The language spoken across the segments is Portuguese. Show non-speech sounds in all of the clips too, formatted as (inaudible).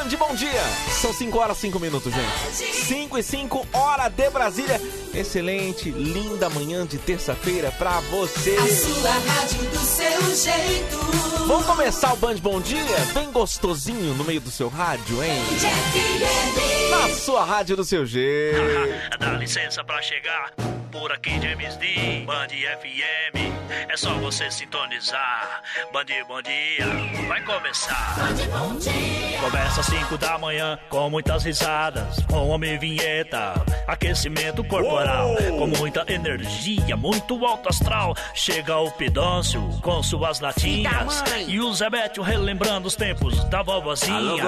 Band, bom dia! São 5 horas 5 minutos, gente. 5 e 5, hora de Brasília. Excelente, linda manhã de terça-feira pra você. A sua rádio do seu jeito. Vamos começar o Band Bom Dia? Bem gostosinho no meio do seu rádio, hein? Na sua rádio do seu jeito. (laughs) Dá licença pra chegar por aqui James D, Band FM. É só você sintonizar. Band Bom Dia vai começar. Começa às 5 da manhã com muitas risadas, com homem vinheta, aquecimento corporal, com muita energia, muito alto astral. Chega o Pidôncio com suas latinhas e o Zebetio relembrando os tempos da vovozinha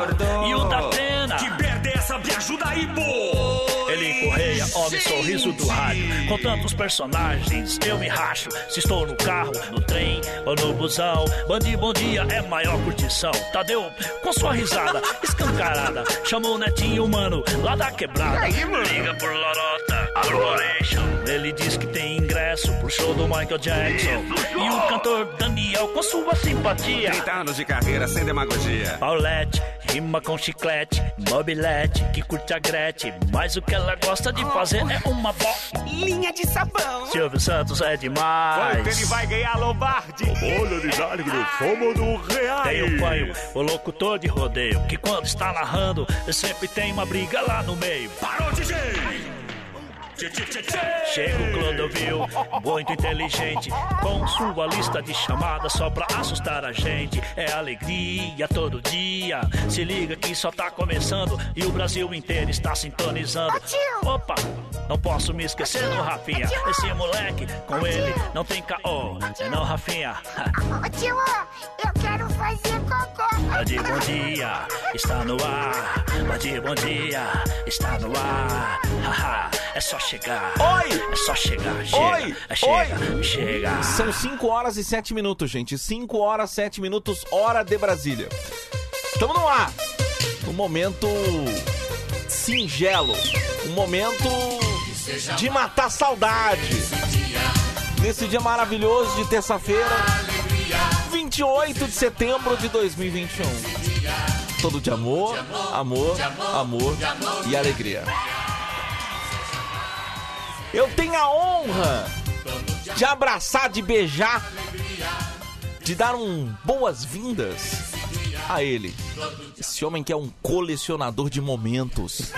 e o da pena. Perde essa, me ajuda aí, pô! Ele correia, homem sorriso do rádio. Com tantos personagens, eu me racho. Se estou no carro, no trem ou no busão. Bandi Bom Dia é maior curtição. Tadeu, com sua risada (laughs) escancarada, chamou o netinho humano lá da quebrada. Liga por Lorota Corporation. Ele diz que tem ingresso pro show do Michael Jackson. E o cantor Daniel, com sua simpatia. 30 anos de carreira sem demagogia. Paulette, rima com chiclete, mobilete, que curte a Gretchen. Mas o que ela gosta de fazer é uma bo... Linha de sabão. Silvio Santos é demais. Ele vai ganhar Lombardi. Olha de alegre, somos do Real. Tem o panho, o locutor de rodeio, que quando está narrando, sempre tem uma briga lá no meio. Parou, DJ! Chega o Clodovil, muito inteligente, com sua lista de chamadas só pra assustar a gente. É alegria todo dia. Se liga que só tá começando e o Brasil inteiro está sintonizando. Opa, não posso me esquecer do Rafinha. Esse moleque, com ele não tem caô. É não, Rafinha? Ô tio, eu quero fazer cocô. Band Bom Dia está no ar. Band Bom Dia está no ar. Haha, é só chegar. Oi! É só chegar. Chega, Oi! é chega, chega. São 5 horas e 7 minutos, gente. 5 horas e 7 minutos, hora de Brasília. Estamos no ar. Um momento singelo. Um momento de matar saudade. Nesse dia maravilhoso de terça-feira, 28 de setembro de 2021. Todo de amor, amor, amor e alegria. Eu tenho a honra de abraçar, de beijar, de dar um boas-vindas a ele. Esse homem que é um colecionador de momentos.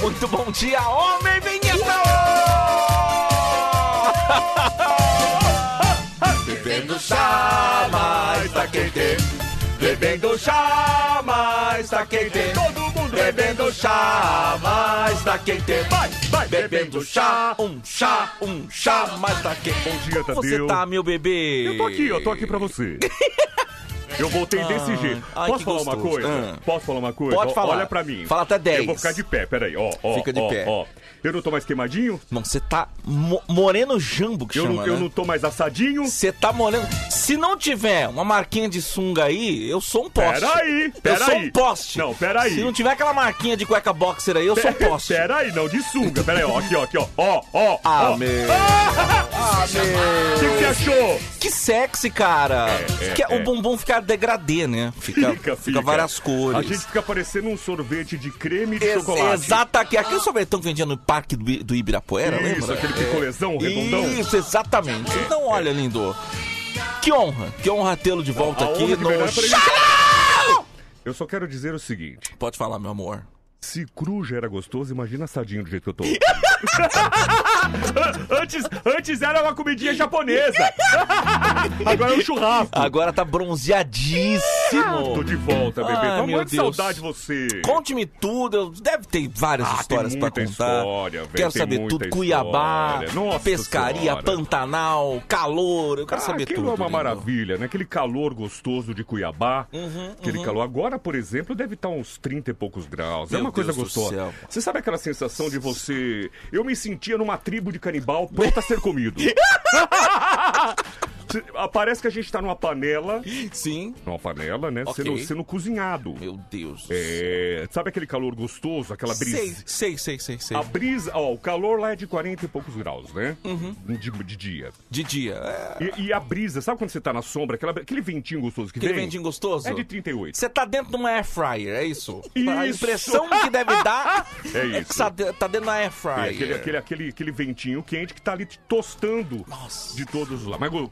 Muito bom dia, homem vinheta! (laughs) Bebendo chá, mas tá quente. Bebendo chá, mas tá quente. Todo mundo bebendo chá, mas tá quente. Vai, vai, bebendo chá, um chá, um chá, mas tá quente. Bom dia, Como você Tadeu. tá, meu bebê? Eu tô aqui, eu tô aqui pra você. (laughs) Eu voltei desse jeito. ai, Posso que falar uma gostoso. coisa? Ah. Posso falar uma coisa? Pode Ó, falar. Olha pra mim. Fala até 10. Eu vou ficar de pé, peraí. Ó, ó, Fica de ó, pé. ó. Eu não tô mais queimadinho? Irmão, você tá mo- moreno jambo que Eu, chama, não, eu né? não tô mais assadinho? Você tá moreno. Se não tiver uma marquinha de sunga aí, eu sou um poste. Peraí, Eu sou peraí. um poste. Não, peraí. Se não tiver aquela marquinha de cueca boxer aí, eu sou um poste. Peraí, não, de sunga. Peraí, ó, aqui, ó, aqui, ó. Ó, ó, Ah, ó. meu. O que, que você achou? Que sexy, cara. É, é, que é. O bumbum fica degradê, né? Fica, Fica, fica várias cores. A gente fica parecendo um sorvete de creme de Ex chocolate. Exato, aqui. Aquele sorvetão que vendia no parque do, do Ibirapuera, Isso, lembra? aquele picolezão redondão. Isso, exatamente. Então, olha, lindo. Que honra, que honra tê-lo de volta A aqui no... é. Eu só quero dizer o seguinte: Pode falar, meu amor. Se cru já era gostoso, imagina assadinho do jeito que eu tô. (laughs) antes, antes era uma comidinha japonesa. (laughs) Agora é um churrasco. Agora tá bronzeadíssimo. Tô de volta, bebê. Ai, Tô meu muito Deus. saudade de você. Conte-me tudo, deve ter várias Ah, histórias tem pra muita contar. história, velho, quero tem saber muita tudo, Cuiabá, história. Nossa pescaria, Senhora. Pantanal, calor, eu quero Ah, saber aquilo tudo. é uma lindo. maravilha, né? Aquele calor gostoso de Cuiabá. Uhum, aquele calor. Agora, por exemplo, deve estar uns 30 e poucos graus. é Meu uma coisa Deus do gostosa. céu. Você sabe aquela sensação de você. Eu me sentia numa tribo de canibal pronto a ser comido. (laughs) Ah, Parece que a gente tá numa panela, Sim. numa panela, né? Ok. Sendo, sendo cozinhado. Meu Deus. É, sabe aquele calor gostoso, aquela brisa? Sei, sei, sei, sei, sei. A brisa, ó, o calor lá é de 40 e poucos graus, né? Uhum. De, de dia. De dia. É, E, e a brisa, sabe quando você tá na sombra, aquela- aquele ventinho gostoso que aquele vem? ventinho gostoso. É de 38. Você tá dentro de uma air fryer, é isso? Isso. A impressão que deve dar (laughs) É que isso. tá, de- tá dentro da air É, fryer. aquele, aquele, aquele, aquele ventinho quente que tá ali tostando Nossa. de todos os lados. Mas Gu-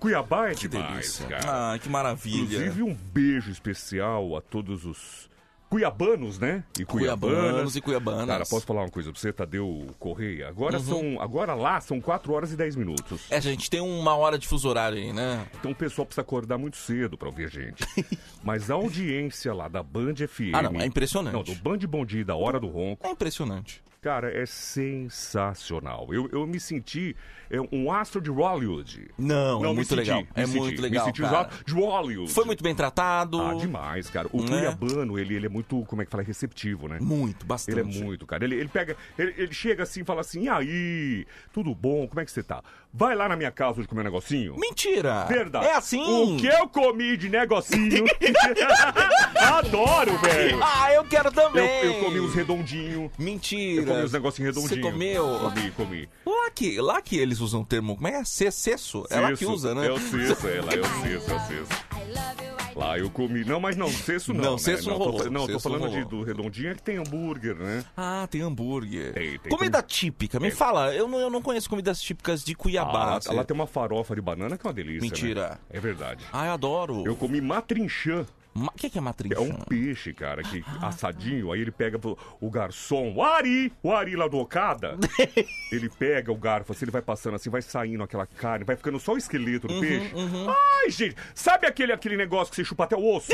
É Que demais, delícia. cara. Ah, que maravilha. Inclusive, um beijo especial a todos os cuiabanos, né? E Cuiabanos e cuiabanas. Cara, posso falar uma coisa pra você, Tadeu Correia? Agora, Uhum. são, agora lá são 4 horas e 10 minutos. É, gente, tem uma hora de fuso horário aí, né? Então o pessoal precisa acordar muito cedo pra ouvir a gente. (laughs) Mas a audiência lá da Band FM... Ah, não, é impressionante. Não, do Band Bom Dia e da Hora do Ronco, É impressionante. Cara, é sensacional. Eu, eu me senti é, um astro de Hollywood. Não, é me muito senti, legal. me É senti, muito me legal, senti cara. um de Hollywood. Foi muito bem tratado. Ah, demais, cara. O Né? cuiabano, ele, ele é muito, como é que fala, receptivo, né? Muito, bastante. Ele é muito, cara. Ele, ele pega, ele, ele chega assim e fala assim: e aí, tudo bom? Como é que você tá? Vai lá na minha casa hoje comer um negocinho? Mentira! Verdade. É assim? O que eu comi de negocinho? (laughs) Adoro, velho. Ah, eu quero Eu, também! eu comi os redondinhos. Mentira! Eu comi os negocinhos Você redondinhos. comeu? Comi, comi. Lá que, lá que eles usam o termo, como é é? Cesso? É lá que usa, né? É o cesso, é lá, é o cesso, é o cesso. Lá eu comi. Não, mas não, cesso não. Não, né? cesso não tô- rolou, Não, tô cesso falando não de, do redondinho é que tem hambúrguer, né? Ah, tem hambúrguer. Tem, tem comida comida- típica, me fala. Eu não, eu não conheço comidas típicas de Cuiabá. Ah, lá, você- lá tem uma farofa de banana que é uma delícia. Mentira. né? É verdade. Ah, eu adoro. Eu comi matrinchã. O que, que é matrincha? É um peixe, cara, que assadinho, aí ele pega o, garçom, o Ari, o Ari lá do Okada, (laughs) ele pega o garfo, assim, ele vai passando assim, vai saindo aquela carne, vai ficando só o esqueleto Uhum, do peixe. Ai, gente, sabe aquele, aquele negócio que você chupa até o osso?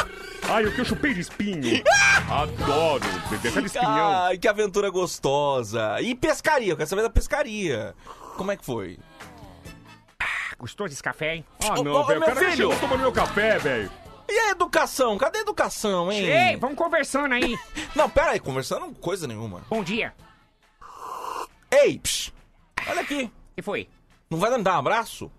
(laughs) Ai, o que eu chupei de espinho. Adoro, bebê, aquele espinhão. Ai, que aventura gostosa. E pescaria, eu quero saber da pescaria. Como é que foi? Gostoso esse café, hein? Ah, não, velho, o cara filho! chegou tomando meu café, velho. E a educação? Cadê a educação, hein? Ei, vamos conversando aí. (laughs) Não, pera aí, conversando coisa nenhuma. Bom dia. Ei, psh, olha aqui. E foi? Não vai me dar um abraço?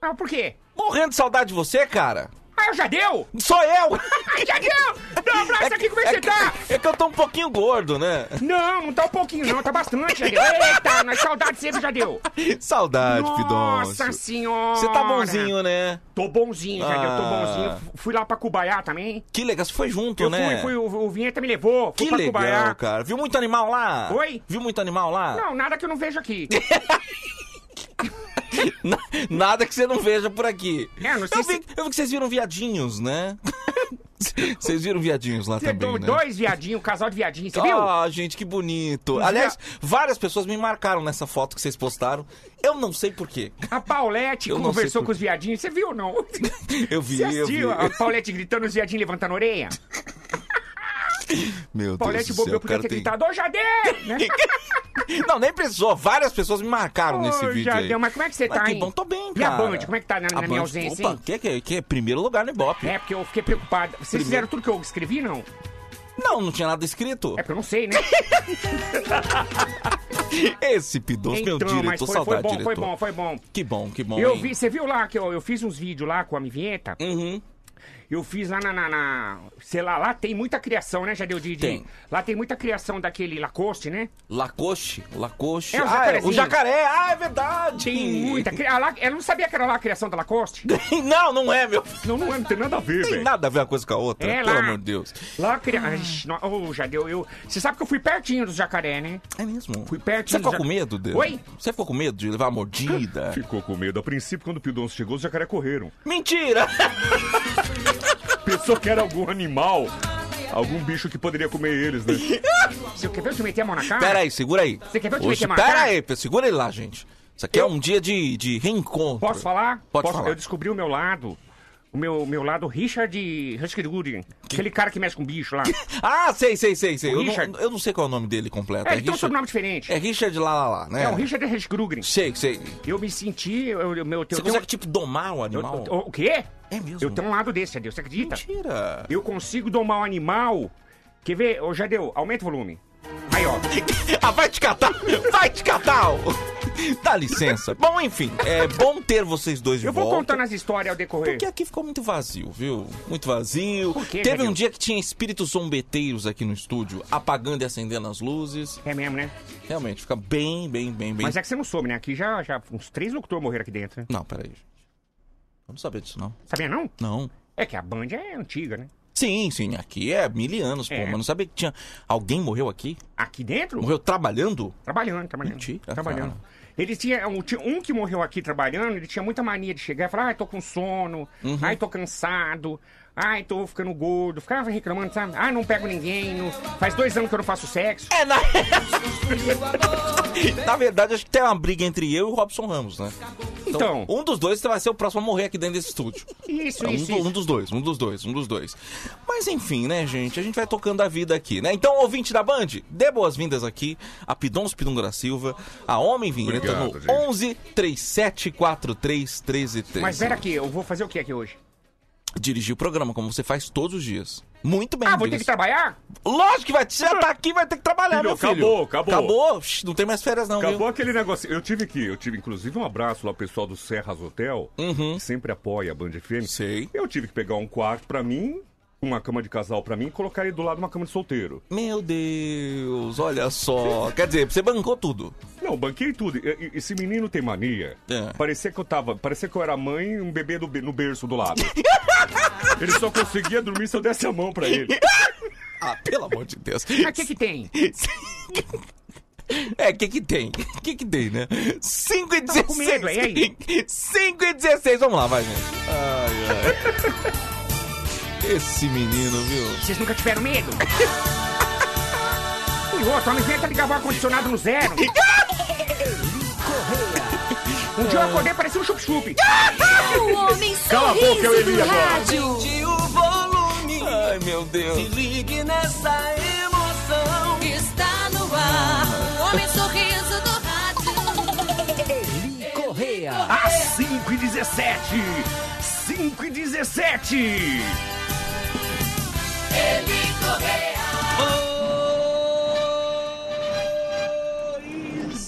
Ah, por quê? Morrendo de saudade de você, cara. Ah, já deu? Sou eu! (laughs) Já deu! Dá um abraço aqui, como é que você que, tá? é que eu tô um pouquinho gordo, né? Não, não tá um pouquinho não, tá bastante, já deu. Eita, na saudade sempre já deu. Saudade, Nossa Pidoncio. senhora. Você tá bonzinho, né? Tô bonzinho, já deu, tô Ah. bonzinho. Fui lá pra Cubaiá também. Que legal, você foi junto, Eu né? fui, fui, o, o Vinheta me levou, fui Que pra legal, Cubaiá. cara. Viu muito animal lá? Oi? Viu muito animal lá? Não, nada que eu não vejo aqui. (laughs) (laughs) Na- Nada que você não veja por aqui. É, não sei eu, vi, se- eu vi que vocês viram viadinhos, né? (laughs) vocês viram viadinhos lá Você também, né? dois viadinhos, um casal de viadinhos, você viu? Ah, gente, que bonito. Aliás, várias pessoas me marcaram nessa foto que vocês postaram. Eu não sei porquê. A Paulette (laughs) Eu conversou por com os viadinhos, você viu ou não? Eu vi, Você eu vi. a Paulette gritando os viadinhos levantando a orelha? Meu Paulette Deus do céu, bobeou cara ter tem... gritado, ô Jadê! Né? (laughs) Não, nem precisou. Várias pessoas me marcaram nesse Ô, vídeo aí. Jadê, mas como é que você Mas tá, que hein? bom, tô bem, E a cara. Band, como é que tá na, na A minha Band- ausência, Opa, hein? que, que, que é primeiro lugar no Ibope. É, porque eu fiquei preocupado. Vocês fizeram tudo que eu escrevi, não? Não, não tinha nada escrito. É porque eu não sei, né? (laughs) Esse Pidonço, meu Então, diretor, foi, saudade, foi bom, diretor. foi bom, foi bom. Que bom, que bom. Eu hein? vi, você viu lá que eu, eu fiz uns vídeos lá com a Mivieta? Uhum. Eu fiz lá na, na, na- Sei lá, lá tem muita criação, né, Jadeu Didi? Tem. Lá tem muita criação daquele Lacoste, né? Lacoste, Lacoste. É, o ah, é, o jacaré, ah, é verdade. Tem muita. cri- Ah, lá, eu não sabia que era lá a criação da Lacoste. (laughs) não, não é, meu. Não, não, é, não tem nada a ver, Tem velho. nada a ver uma coisa com a outra, É pelo lá. amor de Deus. Lá cria... No... Ô, Jadeu, eu. Você sabe que eu fui pertinho dos jacaré, né? É mesmo? Fui pertinho Você ficou do com medo dele? Oi? Você ficou com medo de levar uma mordida? (laughs) Ficou com medo. A princípio, quando o Pidonço chegou, os jacaré correram. Mentira! (laughs) Pensou que era algum animal, algum bicho que poderia comer eles, né? (laughs) Você quer ver eu te meter a mão na cara? Pera aí, segura aí. Você quer ver eu te Hoje, meter uma Pera cara? aí, segura ele lá, gente. Isso aqui é um dia de, de reencontro. Posso falar? Pode Posso- falar. Eu descobri o meu lado. O meu, meu lado Richard Husky Aquele cara que mexe com bicho lá. Ah, sei, sei, sei, sei. Eu não, Richard. eu não sei qual é o nome dele completo. É, É, ele tem um Richard, sobrenome diferente. é Richard lá, lá, lá, né? É, o Richard Husky Sei, sei. Eu me senti. Eu, eu, meu, eu, Você consegue, tipo, domar o animal? eu- o quê? É mesmo? Eu tenho um lado desse, Jadeu. Você acredita? Mentira. Eu consigo domar um animal. Quer ver? Ô, Jadeu, aumenta o volume. Aí, ó. (laughs) ah, vai te catar! Vai te catar! (laughs) Dá licença. Bom, enfim, é bom ter vocês dois de Eu vou volta. contando as histórias ao decorrer. Porque aqui ficou muito vazio, viu? Muito vazio. Quê, Teve um dia que tinha espíritos zombeteiros aqui no estúdio, apagando e acendendo as luzes. É mesmo, né? Realmente, fica bem, bem, bem, bem. Mas é que você não soube, né? Aqui já, já uns três locutores morreram aqui dentro, né? Não, peraí. Eu não sabia disso, não. Sabia não? Não. É que a Band é antiga, né? Sim, sim, aqui é mil anos, pô. É. Mas não sabia que tinha. Alguém morreu aqui? Aqui dentro? Morreu trabalhando? Trabalhando, trabalhando. Mentira, trabalhando. cara. Ele tinha um, um que morreu aqui trabalhando, ele tinha muita mania de chegar e falar, ai, tô com sono, Uhum. ai, tô cansado, ai, tô ficando gordo. Ficava reclamando, sabe? Ah, não pego ninguém, não- faz dois anos que eu não faço sexo. É, na... (laughs) na verdade, acho que tem uma briga entre eu e o Robson Ramos, né? Então. um dos dois vai ser o próximo a morrer aqui dentro desse estúdio. Isso, um, isso, do- isso. um dos dois, um dos dois, um dos dois. Mas enfim, né, gente? A gente vai tocando a vida aqui, né? Então, ouvinte da Band, dê boas-vindas aqui a Pidons Pidongo da Silva, a Homem Vinheta Obrigado, no gente. 11 37 43 13 13. Mas pera aqui, eu vou fazer o que aqui hoje? Dirigir o programa, como você faz todos os dias. Muito bem, Ah, vou ter que trabalhar? Lógico que vai. Você já tá aqui, vai ter que trabalhar, Filho, meu filho. acabou, acabou. Acabou. Não tem mais férias, não, Acabou viu? aquele negócio. Eu tive que, eu tive inclusive um abraço lá pro pessoal do Serras Hotel, que sempre apoia a Band FM. Uhum. Sei. Eu tive que pegar um quarto pra mim, uma cama de casal pra mim e colocar ele do lado uma cama de solteiro. Meu Deus, olha só. Quer dizer, você bancou tudo. Não, banquei tudo. E- e- Esse menino tem mania. É. Parecia que eu tava. Parecia que eu era mãe e um bebê do be- no berço do lado. (laughs) ele só conseguia dormir se eu desse a mão pra ele. (laughs) Ah, pelo amor de Deus. Mas o que que tem? (laughs) É, o que que tem? O que que tem, né? 5 e 16. Tava com medo, e aí? 5 e 16. Vamos lá, vai, gente. Ai, ai. Esse menino, viu? Vocês nunca tiveram medo? E outro, não inventa ligar o ar-condicionado no zero. (laughs) Um dia eu acordei parecia um chup-chup. O homem Cala a boca, eu Eli, agora. o volume. Ai, meu Deus. Se ligue nessa emoção. Está no ar. O homem sorriso do rádio. Correia. Às 5 e 17. 5 e 17.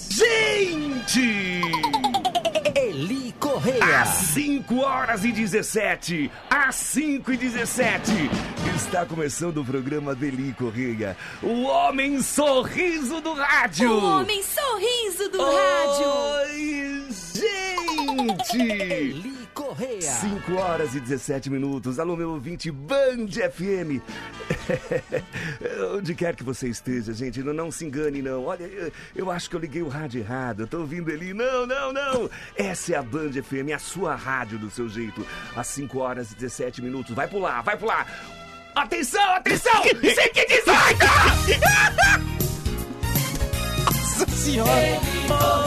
Gente! Eli Correia. Às 5 horas e 17, às 5 e 17, está começando o programa Deli Correia, o homem sorriso do rádio. O homem sorriso do rádio. Oi, gente! Eli Correia. 5 horas e 17 minutos. Alô, meu ouvinte, Band FM. (laughs) Onde quer que você esteja, gente, não, não se engane, não. Olha, eu, eu acho que eu liguei o rádio errado. Eu tô ouvindo ele. Não, não, não. Essa é a Band FM, a sua rádio do seu jeito. Às 5 horas e 17 minutos. Vai pular, vai pular. Atenção, atenção! 5 e 18! Nossa senhora.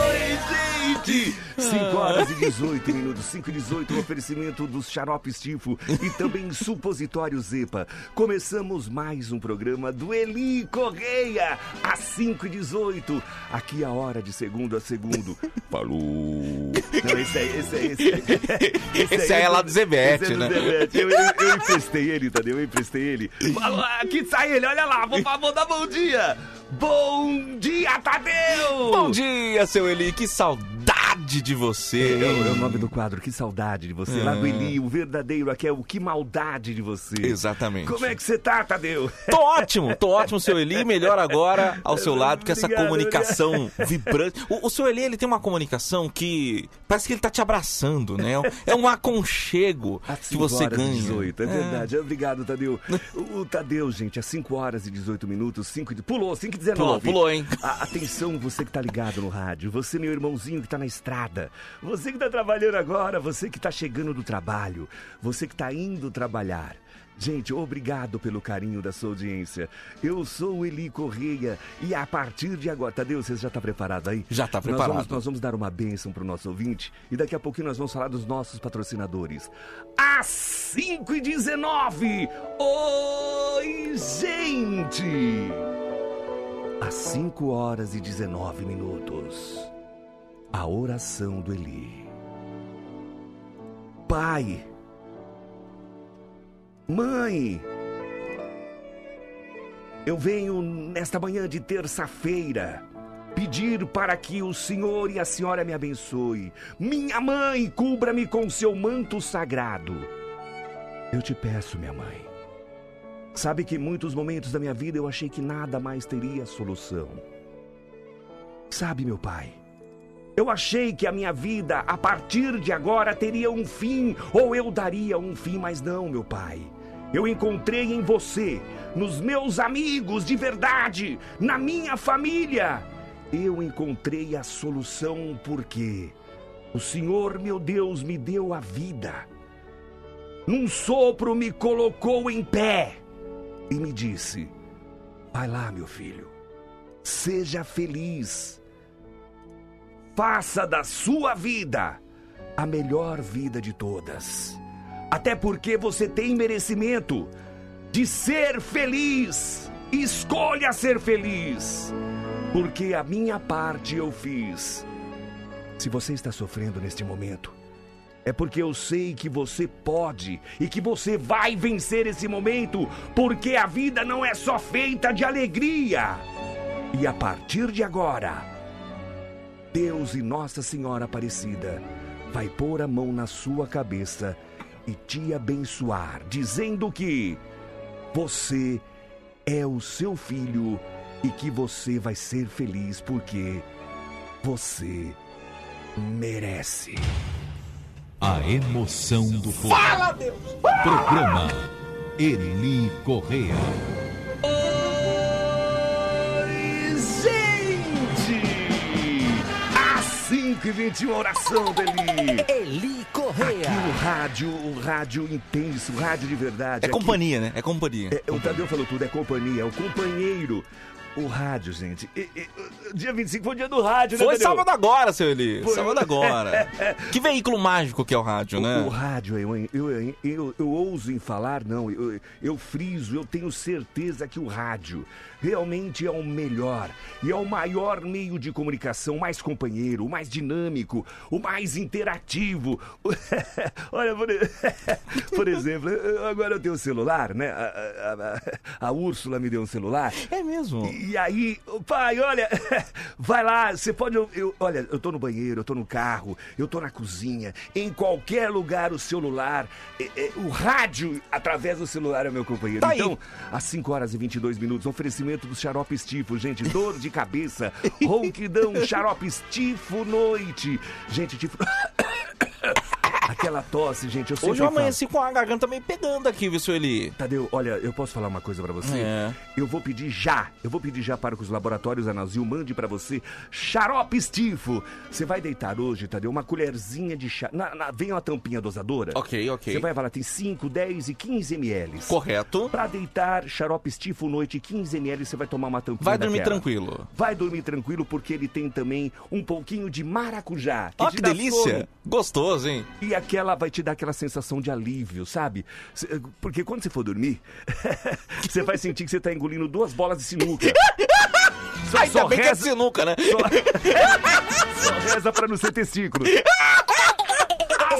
Oi, gente! 5 horas e 18 minutos, 5 e 18, um oferecimento dos xaropes Tifo e também supositório Zepa. Começamos mais um programa do Eli Correia, às 5 e 18. Aqui a hora de segundo a segundo. Falou! Não, esse aí, esse aí, esse aí. Esse aí é lá do Zebete, esse é do né? Zebete. Eu, eu, eu emprestei ele, Tadeu, eu emprestei ele. Falou, aqui sai ele, olha lá, vou, vou dar bom dia. Bom dia, Tadeu! Bom dia, seu Eli. Que saudade de você. É, é o nome do quadro, que saudade de você. Lá do Eli, o verdadeiro aqui é o que maldade de você. Exatamente. Como é que você tá, Tadeu? Tô ótimo, tô ótimo, seu Eli. Melhor agora ao seu lado, com essa Obrigado, comunicação vibrante. O, o seu Eli, ele tem uma comunicação que parece que ele tá te abraçando, né? É um aconchego Às que 5 você ganha. e 18, é, verdade. Obrigado, Tadeu. O, o Tadeu, gente, às 5 horas e 18 minutos, 5 de... Pulou, 5 e 19. Pulou, pulou, hein? A- atenção, você que tá ligado no rádio, você, meu irmãozinho que tá na estrada, você que tá trabalhando agora, você que tá chegando do trabalho, você que tá indo trabalhar. Gente, obrigado pelo carinho da sua audiência. Eu sou o Eli Correia e a partir de agora, Tadeu, você já tá preparado aí? Já tá Nós preparado. vamos, nós vamos dar uma bênção pro nosso ouvinte e daqui a pouquinho nós vamos falar dos nossos patrocinadores. Às 5 e 19 Oi, gente! Às 5 horas e 19 minutos. A oração do Eli. Pai. Mãe. Eu venho nesta manhã de terça-feira pedir para que o Senhor e a Senhora me abençoe. Minha mãe, cubra-me com seu manto sagrado. Eu te peço, minha mãe. Sabe que em muitos momentos da minha vida eu achei que nada mais teria solução. Sabe, meu pai, eu achei que a minha vida, a partir de agora, teria um fim, ou eu daria um fim, mas não, meu pai. Eu encontrei em você, nos meus amigos de verdade, na minha família. Eu encontrei a solução porque o Senhor, meu Deus, me deu a vida. Num sopro me colocou em pé e me disse: Vai lá, meu filho, seja feliz. Faça da sua vida a melhor vida de todas. Até porque você tem merecimento de ser feliz. Escolha ser feliz. Porque a minha parte eu fiz. Se você está sofrendo neste momento, é porque eu sei que você pode e que você vai vencer esse momento, porque a vida não é só feita de alegria. E a partir de agora, Deus e Nossa Senhora Aparecida vai pôr a mão na sua cabeça e te abençoar, dizendo que você é o seu filho e que você vai ser feliz porque você merece. A emoção do povo. Fala, Deus! Programa Eli Correia. 5 e 21 oração dele. Eli Correia. Aqui o rádio, o rádio intenso, o rádio de verdade. É Aqui- companhia, né? É companhia. É, o Tadeu falou tudo, é companhia, é o companheiro. O rádio, gente. E- e- dia 25 foi o dia do rádio, né, Foi Tadeu? sábado agora, seu Eli. Foi. Sábado agora. (laughs) que veículo mágico que é o rádio, O, né? o rádio, eu, eu, eu, eu, eu ouso em falar, não, eu, eu friso, eu tenho certeza que o rádio realmente é o melhor e é o maior meio de comunicação, o mais companheiro, o mais dinâmico, o mais interativo. (laughs) Olha, por, (laughs) por exemplo, agora eu tenho um celular, né? A, a- a- a Úrsula me deu um celular. É mesmo. E aí, pai, olha, (laughs) vai lá, você pode. Eu, eu- olha, eu tô no banheiro, eu tô no carro, eu tô na cozinha, em qualquer lugar o celular, é, é, o rádio através do celular é meu companheiro. Tá aí. então, às 5 horas e 22 minutos, oferecimento do xarope estifo, gente, dor de cabeça, ronquidão, xarope estifo noite. Gente, tifo. (coughs) Aquela tosse, gente, eu Hoje eu amanheci com a garganta meio pegando aqui, viu, seu Eli? Tadeu, olha, eu posso falar uma coisa pra você? É. Eu vou pedir já, eu vou pedir já para que os laboratórios Anazil mande pra você xarope estifo. Você vai deitar hoje, Tadeu, uma colherzinha de chá. Na, na- vem uma tampinha dosadora. Ok, ok. Você vai falar, tem 5, 10 e 15 ml. Correto. Pra deitar xarope estifo noite, 15 ml, você vai tomar uma tampinha Vai dormir daquela. tranquilo. Vai dormir tranquilo porque ele tem também um pouquinho de maracujá. Ó, te que delícia. sono. Gostoso, hein? E aquela vai te dar aquela sensação de alívio, sabe? Porque quando você for dormir, (laughs) você vai sentir que você tá engolindo duas bolas de sinuca. (laughs) Só, Ainda só bem que é reza, sinuca, né? só, (laughs) só reza pra não ser testículo.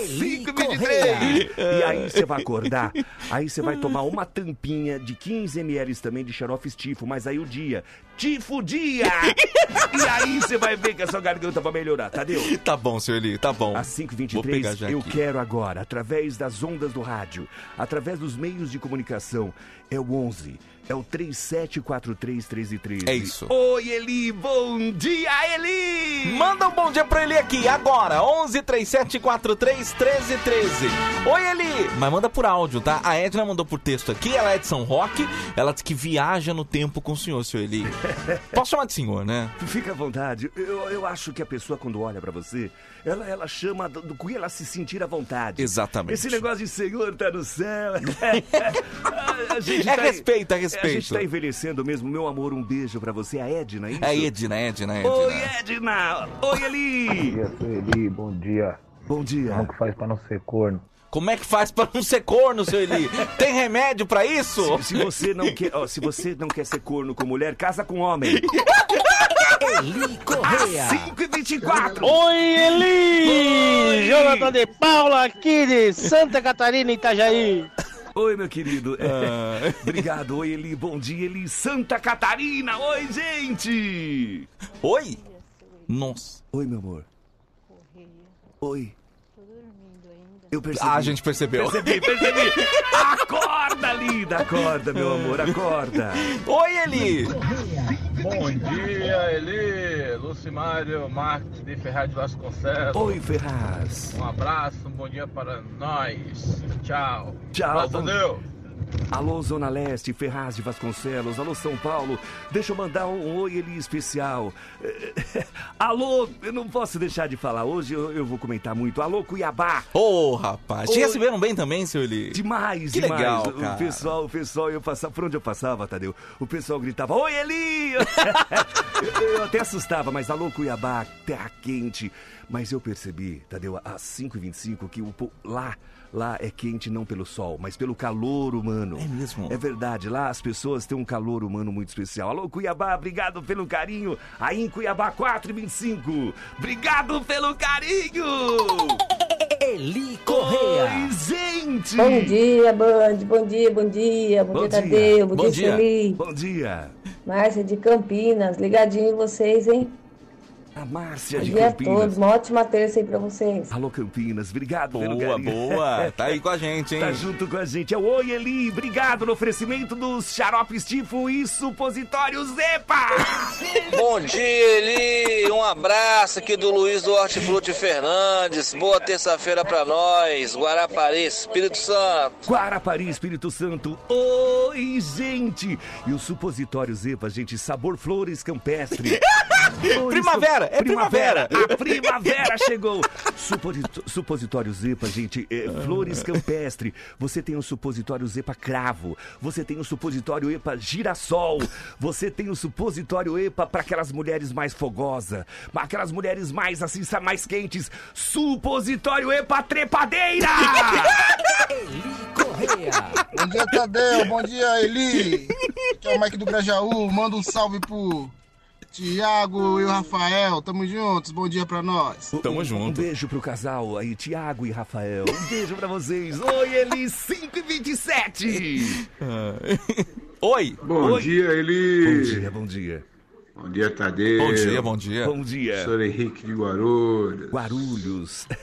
Eli 5 Correia. E aí você vai acordar, aí você vai tomar uma tampinha de 15 ml também de xarope estifo, mas aí o dia, tifo dia! E aí você vai ver que a sua garganta vai melhorar, Tadeu? Tá bom, seu Eli, tá bom. Às Vou pegar 5h23, já eu aqui. quero agora, através das ondas do rádio, através dos meios de comunicação, é o 11, é o 37431313. É isso. Oi, Eli, bom dia, Eli! Manda um bom dia pra ele aqui, agora, 11 37 43 13 13. Oi, Eli! Mas manda por áudio, tá? A Edna mandou por texto aqui, ela é de São Roque, ela diz que viaja no tempo com o senhor, seu Eli. (laughs) Posso chamar de senhor, né? Fica à vontade. Eu, eu acho que a pessoa, quando olha pra você, ela, ela chama do, do que ela se sentir à vontade. Exatamente. Esse negócio de senhor tá no céu. (laughs) (laughs) a gente É tá- respeito, é A gente respeito. tá envelhecendo mesmo. Meu amor, um beijo pra você. A Edna, é isso? É Edna, Edna, Edna. Oi, Edna! Oi, Eli! dia, Sueli. Bom dia. Bom dia. Como que faz pra não ser corno? Como é que faz pra não ser corno, seu Eli? (laughs) Tem remédio pra isso? Se, se você não quer, ó, se você não quer ser corno com mulher, casa com homem. (laughs) Eli Correia. 5 e 24. Oi, Eli! Jonathan de Paula aqui de Santa Catarina, Itajaí. (laughs) Oi, meu querido. (laughs) Obrigado. Oi, Eli. Bom dia, Eli. Santa Catarina. Oi, gente. Oi? Nossa. Oi, meu amor. Oi. Eu percebi. Ah, a gente percebeu. Percebi, percebi. Acorda, linda. Acorda, meu amor, acorda. Oi, Eli. Bom dia, Eli. Lucimário Marques de Ferraz de Vasconcelos. Oi, Ferraz. Um abraço, um bom dia para nós. Tchau. Tchau. Deus. Alô, Zona Leste, Ferraz de Vasconcelos. Alô, São Paulo. Deixa eu mandar um oi ali especial. (laughs) Alô, eu não posso deixar de falar. Hoje eu, eu vou comentar muito. Alô, Cuiabá. Ô, rapaz. Te receberam bem também, seu Eli? Demais, Que demais. legal, o cara. pessoal, o pessoal, eu passava, por onde eu passava, Tadeu, o pessoal gritava, oi Eli! eu, (laughs) eu até assustava, mas alô Cuiabá, terra quente. Mas eu percebi, Tadeu, às 5h25, que o, lá, lá é quente não pelo sol, mas pelo calor humano. É mesmo? É verdade, lá as pessoas têm um calor humano muito especial. Alô Cuiabá, obrigado pelo carinho. Aí em Cuiabá, 4h25, obrigado pelo carinho! Eli Correia. Oi, gente! Bom dia, Band. Bom dia, bom dia. Bom, dia, Tadeu. Bom, Bom dia, dia. Bom dia. Márcia de Campinas. Ligadinho em vocês, hein? A Márcia Bom de dia a Campinas. todos. Uma ótima terça aí pra vocês. Alô, Campinas. Obrigado pelo Boa, carinho. boa. (laughs) Tá aí com a gente, hein? Tá junto com a gente. É o Oi, Eli. Obrigado no oferecimento dos xaropes Tifo e supositórios Zepa. (laughs) Bom dia, Eli. Um abraço aqui do Luiz do Hortifruti Fernandes. Boa terça-feira pra nós. Guarapari, Espírito Santo. Guarapari, Espírito Santo. Oi, gente. E o supositório Zepa, gente, sabor flores campestre. (laughs) Primavera, é primavera. A primavera chegou. Suposito- supositório Zepa, gente, é, flores campestre. Você tem o supositório Zepa cravo. Você tem o supositório EPA girassol. Você tem o supositório EPA para aquelas mulheres mais fogosas. Aquelas mulheres mais assim, mais quentes. Supositório EPA trepadeira. Correia. Bom dia, Tadeu. Bom dia, Eli. Aqui é o Mike do Grajaú. Manda um salve pro Tiago e o Rafael. Tamo juntos. Bom dia pra nós. Tamo Um junto. beijo pro casal aí, Tiago e Rafael. Um beijo pra vocês. Oi, Eli, 5 e 27. (laughs) Oi. Bom Oi. dia, Eli. Bom dia, bom dia. Bom dia, Tadeu. Bom dia, bom dia. Bom dia. Sou Henrique de Guarulhos. Guarulhos. (laughs)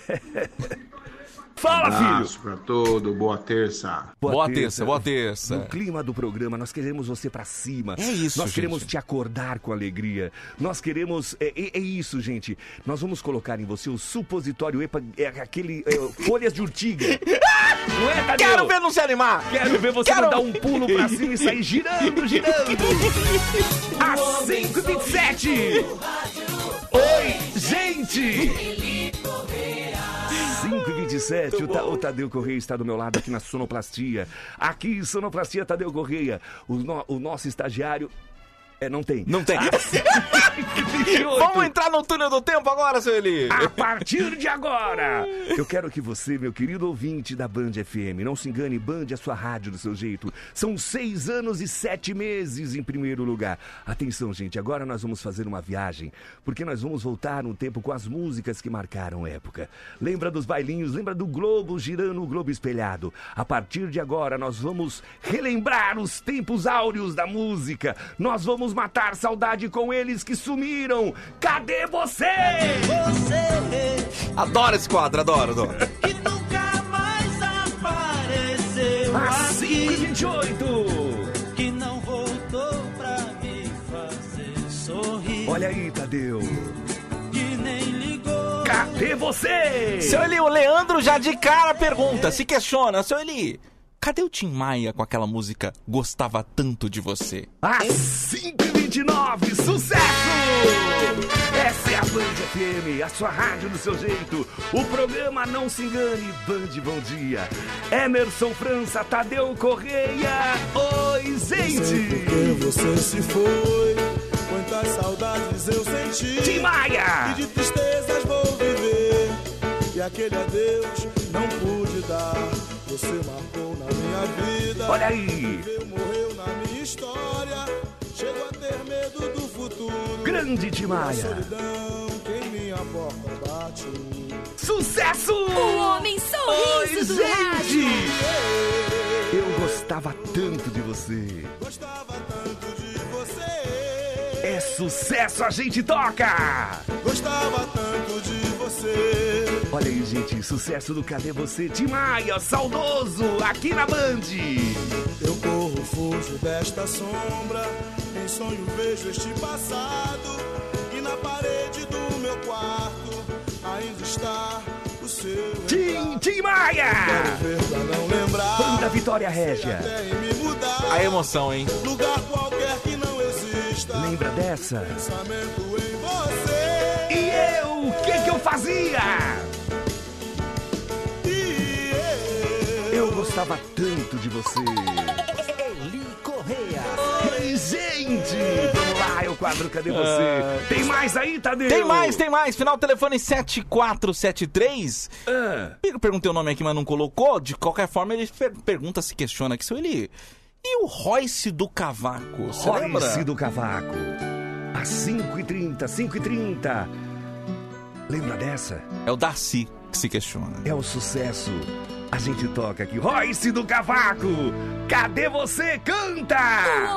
Fala, Abraço filho. pra todo. Boa terça. Boa terça, boa terça. No clima do programa, nós queremos você pra cima. É isso, Nós gente. queremos te acordar com alegria. Nós queremos. É, é- é isso, gente. Nós vamos colocar em você o supositório EPA, é aquele. é, (laughs) folhas de urtiga. Não é, Tadeu? Quero ver não se animar. Quero ver você Quero- dar um pulo pra (laughs) cima e sair girando, girando. (laughs) Às 5h27. Oi, gente. 5h27, o, Ta- o Tadeu Correia está do meu lado aqui na Sonoplastia. Aqui, Sonoplastia Tadeu Correia. O, no- o nosso estagiário. É, não tem. Não tem. Ah, (laughs) 5h28. Vamos entrar no túnel do tempo agora, seu Eli. A partir de agora, (laughs) eu quero que você, meu querido ouvinte da Band FM, não se engane, Band é a sua rádio do seu jeito. São seis anos e sete meses em primeiro lugar. Atenção, gente, agora nós vamos fazer uma viagem, porque nós vamos voltar no tempo com as músicas que marcaram época. Lembra dos bailinhos, lembra do globo girando o globo espelhado. A partir de agora, nós vamos relembrar os tempos áureos da música. Nós vamos matar saudade com eles que sumiram. Cadê você? Adoro esse quadro, adoro, adoro. nunca mais apareceu Às 5h28. que não voltou pra me fazer sorrir Olha aí, Tadeu. que nem ligou Cadê você? Seu Eli, o Leandro já de cara pergunta, se questiona, seu Eli, cadê o Tim Maia com aquela música Gostava Tanto de Você? Às 5h29, sucesso! Essa é a Band FM, a sua rádio do seu jeito. O programa Não Se Engane, Band Bom Dia. Emerson França, Tadeu Correia. Oi, gente! Porque você se foi Quantas saudades eu senti Tim Maia! E de tristezas vou viver E aquele adeus não pude dar Você marcou na minha vida Olha aí. Viveu, morreu na minha história Chego a ter medo do futuro Grande Maia. solidão que em minha porta bate Sucesso! O homem sorriso Oi, do gente! Eu gostava tanto de você. Gostava tanto de você É sucesso, a gente toca! Gostava tanto de você. Olha aí, gente, sucesso do Cadê Você? Tim Maia, saudoso, aqui na Band. Eu corro, fujo desta sombra. Em sonho vejo este passado. E na parede do meu quarto ainda está o seu. Tim, Tim Maia! Quero ver pra não lembrar. Banda Vitória Régia. Mudar. A emoção, hein? Lugar qualquer que não exista. Lembra dessa? Pensamento em você. E eu, o que que eu fazia? Gostava tanto de você. Eli Correia. Ei, gente! Vamos lá, é o quadro Cadê Você? Ah. Tem mais aí, Tadeu? Tem mais, tem mais. Final telefone 7473. Ah. Eu perguntei o nome aqui, mas não colocou. De qualquer forma, ele per- pergunta, se questiona aqui. Seu Eli, e o Royce do Cavaco? Você lembra? Royce do Cavaco. Às 5h30, 5h30. Lembra dessa? É o Darcy que se questiona. É o sucesso. A gente toca aqui. Royce do Cavaco. Cadê você? O Canta!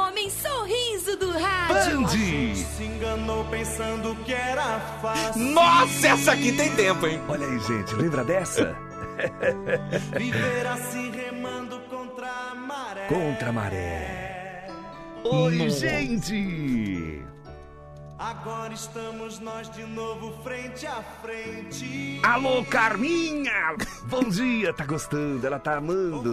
homem sorriso do rádio. Band! Se enganou pensando que era fácil. Nossa, essa aqui tem tempo, hein? Olha aí, gente. Lembra dessa? (laughs) Viver assim remando contra a maré. Contra a maré. Oi, Nossa. gente! Agora estamos nós de novo frente a frente. Alô, Carminha! (laughs) Bom dia, tá gostando? Ela tá amando.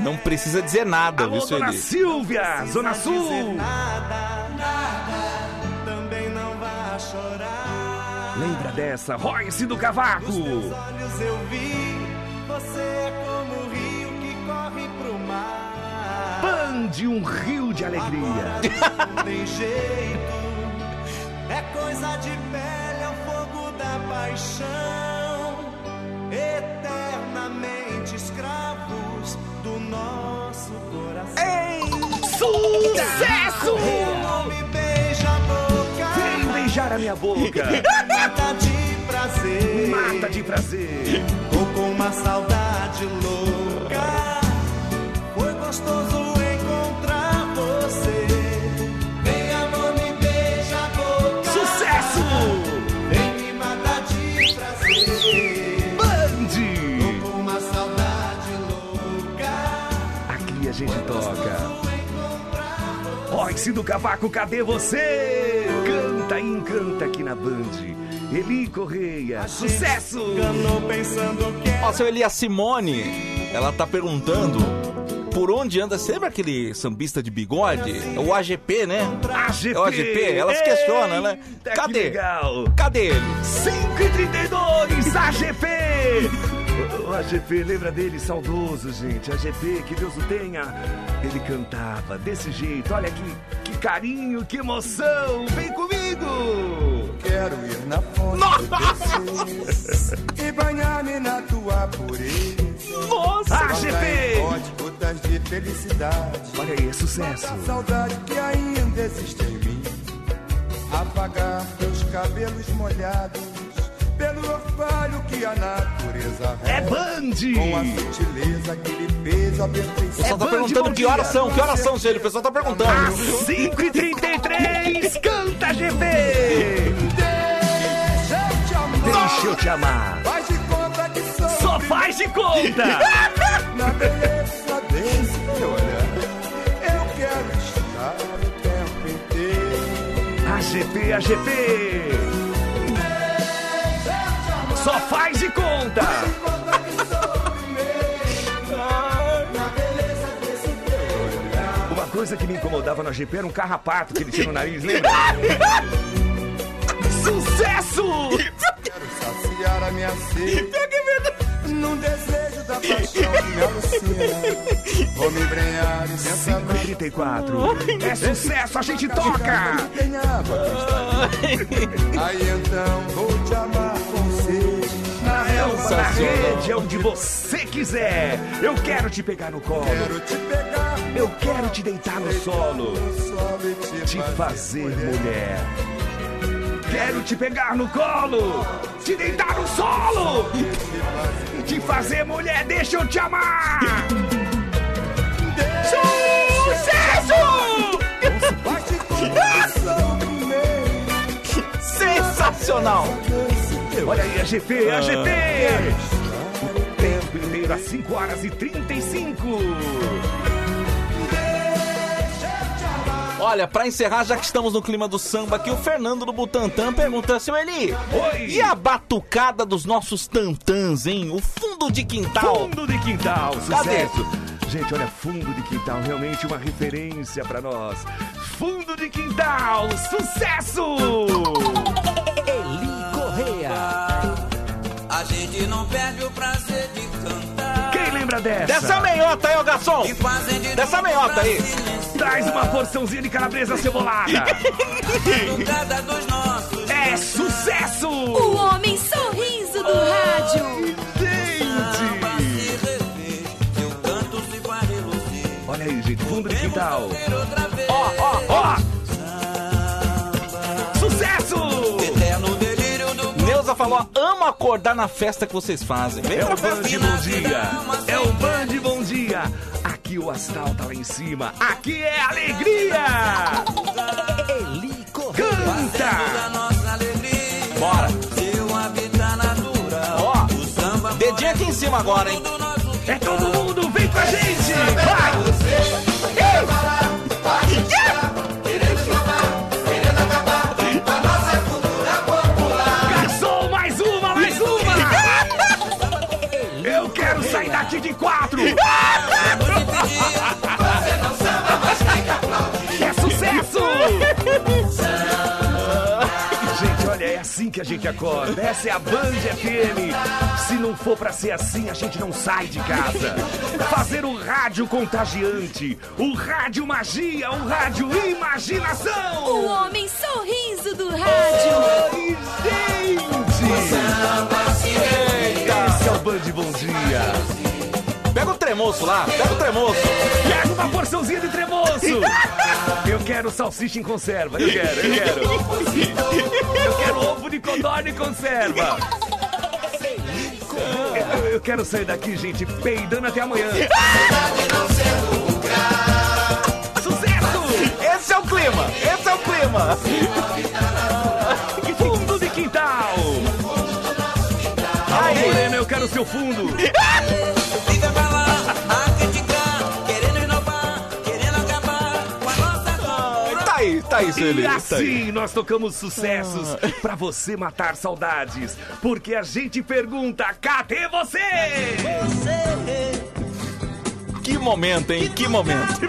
Não precisa dizer nada, Alô, viu, seu Dona? Silvia, Zona Dizer Sul! Nada, nada. Também não vá chorar. Lembra dessa? Royce do Cavaco! Nos teus olhos eu vi. Você é Band, um rio de alegria. Não tem jeito. É coisa de pele, é o fogo da paixão. Eternamente escravos do nosso coração. Sucesso! Não me beija a boca. Vem beijar a minha boca. (laughs) Mata de prazer. Mata de prazer. Tô com uma saudade louca. Foi gostoso Do Cavaco, cadê você? Canta e encanta aqui na Band. Eli Correia, sucesso! Enganou pensando que Ó, seu Eli, a Simone, ela tá perguntando por onde anda. Lembra aquele sambista de bigode? É o AGP, né? AGP! É o AGP, ela se questiona, né? Cadê? legal! Cadê ele? 5h32, AGP! AGP, lembra dele, saudoso, gente. AGP, que Deus o tenha. Ele cantava desse jeito, olha que, que carinho, que emoção. Vem comigo! Quero ir na fonte descer e banhar-me na tua pureza. Nossa! AGP! Gotas de felicidade. Olha aí, é sucesso. A saudade que ainda existe em mim. Apagar teus cabelos molhados pelo orvalho que a natureza É. Band! Com a sutileza que lhe fez a O perfeição. pessoal tá Band, perguntando bom que horas são, que horas são, Eli? O pessoal tá perguntando. Às 5h33, canta AGP! Deixa eu te amar. Deixa eu te amar. Faz de conta que sou Só faz de conta! (laughs) na beleza desse teu olhar. Eu quero estar o tempo inteiro. AGP, AGP! Só faz de conta! Uma coisa que me incomodava no AGP era um carrapato que ele tinha no nariz, lembra? Sucesso! Quero saciar a minha sede. Num desejo da paixão me alucina. Vou me embrenhar intensamente. 5h34. É sucesso, a gente toca! Aí então vou te amar dança na rede, é onde você quiser. Eu quero te pegar no colo. Eu quero te deitar no solo. Te fazer mulher. Quero te pegar no colo, te deitar no solo, te fazer mulher, deixa eu te amar. Sucesso! (laughs) Sensacional! Olha aí a GP, a Ah. GP! O tempo inteiro às 5 horas e 35. Olha, pra encerrar, já que estamos no clima do samba aqui, o Fernando do Butantã pergunta, seu Eli, Oi. e a batucada dos nossos tantãs, hein? O fundo de quintal. Fundo de quintal, Cadê? sucesso. Gente, olha, fundo de quintal, realmente uma referência pra nós. Fundo de quintal, sucesso! Correia. A gente não perde o prazer de cantar. Quem lembra dessa? Dessa meiota aí, ô garçom! Dessa meiota aí! Traz uma porçãozinha de calabresa cebolada! Cada dos nossos. É sucesso! O homem sorriso do rádio. Olha aí, gente, fundo de quintal. Falou, amo acordar na festa que vocês fazem. Vem É pra o Band. Bom Dia! É o Band Bom Dia! Aqui o astral tá lá em cima. Aqui é alegria! Canta! Bora! Ó, dedinho aqui em cima agora, hein? É todo mundo, vem com a gente! De quatro! É sucesso! Gente, olha, é assim que a gente acorda. Essa é a Band FM. Se não for pra ser assim, a gente não sai de casa. Fazer o rádio contagiante, o rádio magia, o rádio imaginação. O homem sorriso do rádio. Oi, gente! Esse é o Band Bom Dia. O tremoço lá, pega o tremoço. Pega uma porçãozinha de tremoço. (laughs) Eu quero salsicha em conserva. Eu quero, eu quero. Eu quero ovo de codorna em conserva. Eu, quero sair daqui, gente, peidando até amanhã. Sucesso! Esse é o clima, esse é o clima. Fundo de quintal. Ai, Morena, eu quero seu fundo. Tá Eli. E tá assim nós tocamos sucessos pra você matar saudades. Porque a gente pergunta: cadê você? Que momento, hein? Que momento.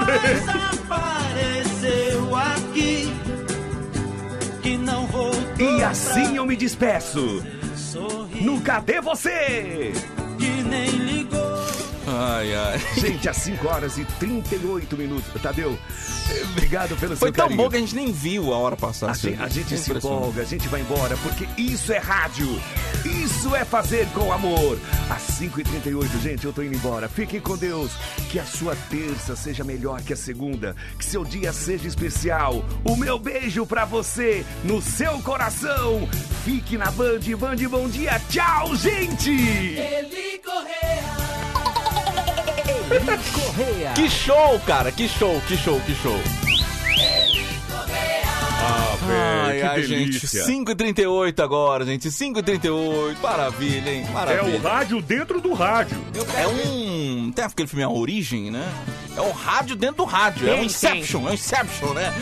Apareceu aqui que não voltou. E assim eu me despeço. No Cadê Você? Que nem. Ai, ai. Gente, às 5 horas e 38 minutos. Tadeu, obrigado pelo Foi seu tão carinho. bom que a gente nem viu a hora passar. A gente, a gente se empolga, a gente vai embora, porque isso é rádio. Isso é fazer com amor. Às 5h38, gente, eu tô indo embora. Fiquem com Deus. Que a sua terça seja melhor que a segunda. Que seu dia seja especial. O meu beijo pra você no seu coração. Fique na Band, Band Bom Dia. Tchau, gente! Eli Correia. Correia. Que show, cara. Que show, que show, que show. Ah, Ai, velho, que ai, gente. delícia. 5h38 agora, gente. 5h38. Maravilha, hein? É Maravilha. o rádio dentro do rádio. É um. Tem aquele filme A Origem, né? É um rádio dentro do rádio. É um Tem, Inception, é um Inception, né?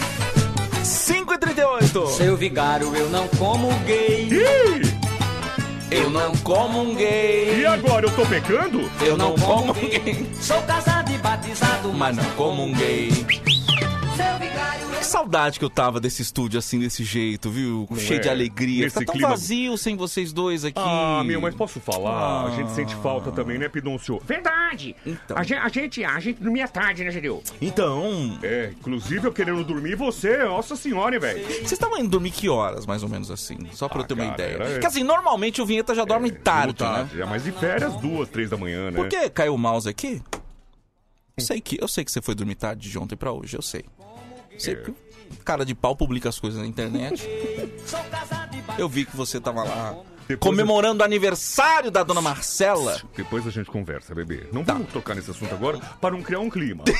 5h38. Seu vigário, eu não como gay. Eu não como um gay. E agora, eu tô pecando? Eu não como um gay. Sou casado e batizado, Mas não como Que saudade que eu tava desse estúdio assim, desse jeito, viu? Não Cheio é? de alegria. Nesse Tá tão clima- vazio sem vocês dois aqui. Ah, meu, mas posso falar? Ah. A gente sente falta também, né, Pidoncio? Verdade. Então. A, gente, a, gente, a gente dormia tarde, né, Gedeu? Então. É, inclusive eu querendo dormir você, nossa senhora, hein, velho. Vocês estavam indo dormir que horas, mais ou menos assim? Só pra eu ter uma cara, ideia. era- Porque assim, normalmente o Vinheta já dorme tarde, né? Já, mas de férias, duas, três da manhã, né? Por que caiu o mouse aqui? Eu sei que, eu sei que você foi dormir tarde de ontem pra hoje, eu sei. Sei que cara de pau publica as coisas na internet. (laughs) Eu vi que você tava lá Depois comemorando o aniversário da dona Marcela. Depois a gente conversa, bebê. Não Tá. vamos tocar nesse assunto agora para não criar um clima. (laughs)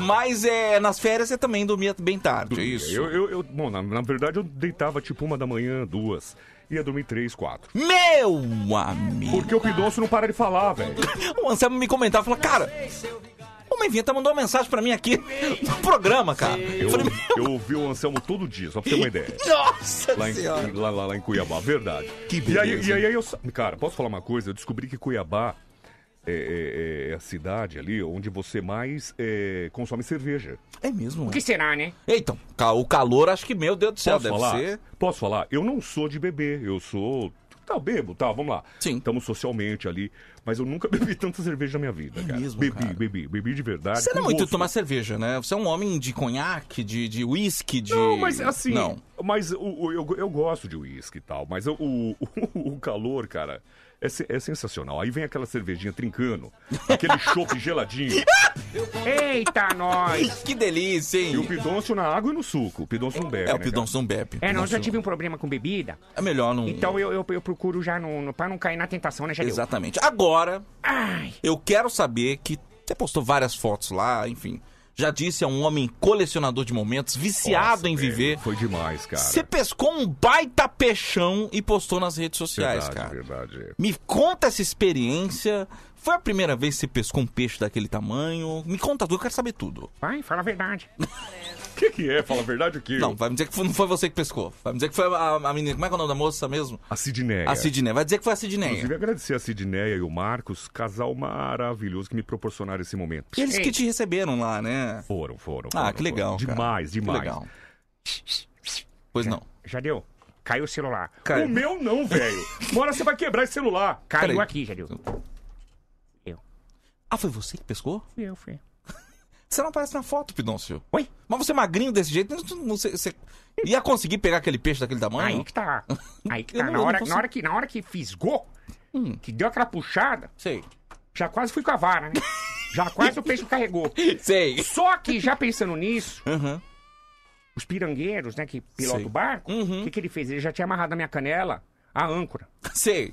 Mas é, nas férias você também dormia bem tarde, é isso? Eu, eu, eu- bom, na, na verdade eu deitava tipo uma da manhã, duas. Ia dormir três, quatro. Meu amigo! Porque o Pidonço não para de falar, velho. (laughs) O Anselmo me comentava, falou, cara, o Menvinta mandou uma mensagem pra mim aqui no programa, cara. Eu, falei, eu ouvi o Anselmo todo dia, só pra ter uma ideia. (laughs) Nossa lá em, Senhora. lá, lá- lá em Cuiabá, verdade. Que e aí, beleza. e aí eu. Cara, posso falar uma coisa? Eu descobri que Cuiabá é, é- é a cidade ali onde você mais é, consome cerveja. É mesmo? O que será, né? Então, o calor, acho que, meu Deus do céu, Posso deve falar? ser. Posso falar? Eu não sou de beber, eu sou. Tá, eu bebo, tá, vamos lá. Sim. Estamos socialmente ali, mas eu nunca (laughs) bebi tanta cerveja na minha vida, cara. mesmo, bebi, cara? bebi, bebi de verdade. Você não é muito gosto. tomar cerveja, né? Você é um homem de conhaque, de, de whisky, de. Não, mas assim. Não. Mas o, o- eu, eu gosto de uísque e tal, mas o, o, (laughs) o calor, cara, é, é sensacional. Aí vem aquela cervejinha trincando, aquele (laughs) chopp geladinho. Eita, nós! (laughs) Que delícia, hein? E o pidoncio na água e no suco. O pidoncio não bebe. É, o né, pidoncio não bebe. É, não, eu já tive um problema com bebida. É melhor não. Então eu, eu, eu procuro já não, não, pra não cair na tentação, né, Jadeu? Exatamente. Agora, Ai, eu quero saber que você postou várias fotos lá, enfim. Já disse, é um homem colecionador de momentos, viciado Nossa, em viver. Foi demais, cara. Você pescou um baita peixão e postou nas redes sociais, verdade, cara. verdade. Me conta essa experiência. Foi a primeira vez que você pescou um peixe daquele tamanho? Me conta tudo, eu quero saber tudo. vai, fala a verdade. O (laughs) que, que é? Fala a verdade o quê? Não, vai me dizer que foi- não foi você que pescou. Vai me dizer que foi a, a menina. Como é que é o nome da moça mesmo? A Sidneia. A Sidneia. Vai dizer que foi a Sidneia. Inclusive, agradecer a Sidneia e o Marcos, casal maravilhoso que me proporcionaram esse momento. Eles que te receberam lá, né? Foram, foram. Ah, foram, que legal. foram. cara. Demais, Que demais. legal. Pois não. Jadeu, caiu o celular. Caiu. O meu não, velho. (laughs) Uma hora você vai quebrar esse celular. Caiu Peraí. aqui, Jadeu. Ah, foi você que pescou? Eu fui. (laughs) Você não aparece na foto, Pidoncio. Oi? Mas você é magrinho desse jeito, você, você ia conseguir pegar aquele peixe daquele tamanho? Aí que tá. (laughs) Aí que tá. na, hora, na, hora que, na hora que fisgou, que deu aquela puxada, Sei. já quase fui com a vara, né? (laughs) Já quase o peixe carregou. Sei. Só que já pensando nisso, Aham. os pirangueiros, né, que pilotam o barco, o Uhum. que, que ele fez? Ele já tinha amarrado na minha canela a âncora. Sei.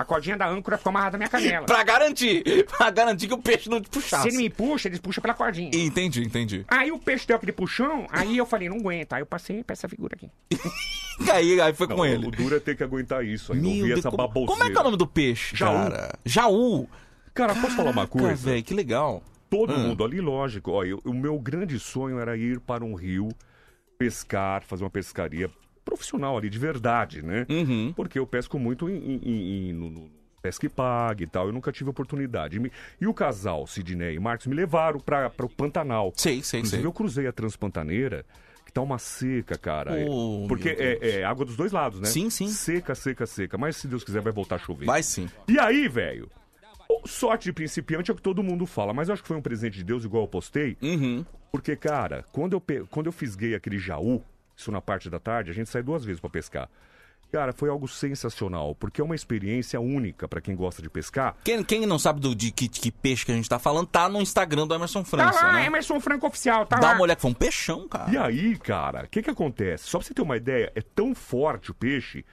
A cordinha da âncora ficou amarrada na minha canela. pra garantir. Pra garantir que o peixe não te Se puxasse. ele me puxa, ele puxa pela cordinha. Entendi, entendi. Aí o peixe deu aquele puxão, aí eu falei, não aguenta. Aí eu passei pra essa figura aqui. (laughs) Aí, aí foi Não, com ele. O duro é ter que aguentar isso, ainda ouvir Deus, essa como, baboseira. como é que é o nome do peixe, Jaú. cara? Jaú. Cara, posso falar uma coisa? velho, que legal. Todo Ah. mundo ali, lógico. Ó, eu- o meu grande sonho era ir para um rio, pescar, fazer uma pescaria profissional ali, de verdade, né? Uhum. Porque eu pesco muito em, em- em- no, no Pesca e Pague e tal. Eu nunca tive oportunidade. E, o casal, Sidney e Marcos, me levaram para o Pantanal. Sei, sei, Inclusive, sei. eu cruzei a Transpantaneira, que tá uma seca, cara. Oh, Porque é, é água dos dois lados, né? Sim, sim. Seca, seca, seca. Mas se Deus quiser, vai voltar a chover. Vai sim. E aí, velho? o- Sorte de principiante é o que todo mundo fala, mas eu acho que foi um presente de Deus, igual eu postei. Uhum. Porque, cara, quando eu, pe- quando eu fisguei aquele jaú, isso na parte da tarde, a gente sai duas vezes pra pescar. Cara, foi algo sensacional, porque é uma experiência única pra quem gosta de pescar. Quem, quem não sabe do, de que, que peixe que a gente tá falando, tá no Instagram do Emerson França, tá lá, né? Emerson Franco Oficial, tá Dá lá. uma olhada, foi um peixão, cara. E aí, cara, o que que acontece? Só pra você ter uma ideia, é tão forte o peixe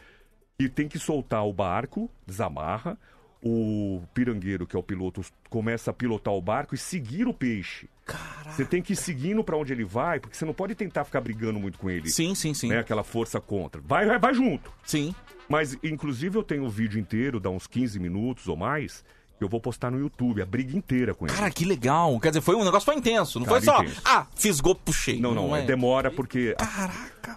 que tem que soltar o barco, desamarra, o pirangueiro, que é o piloto, começa a pilotar o barco e seguir o peixe. Você tem que ir seguindo pra onde ele vai, porque você não pode tentar ficar brigando muito com ele. Sim, sim, sim. Né? Aquela força contra. Vai, vai, vai junto. Sim. Mas, inclusive, eu tenho o vídeo inteiro, dá uns 15 minutos ou mais, que eu vou postar no YouTube, a briga inteira com ele. Cara, que legal. Quer dizer, foi um negócio foi intenso. Não Cara, foi só, intenso. ah, fisgou, puxei. Não, não, é. demora porque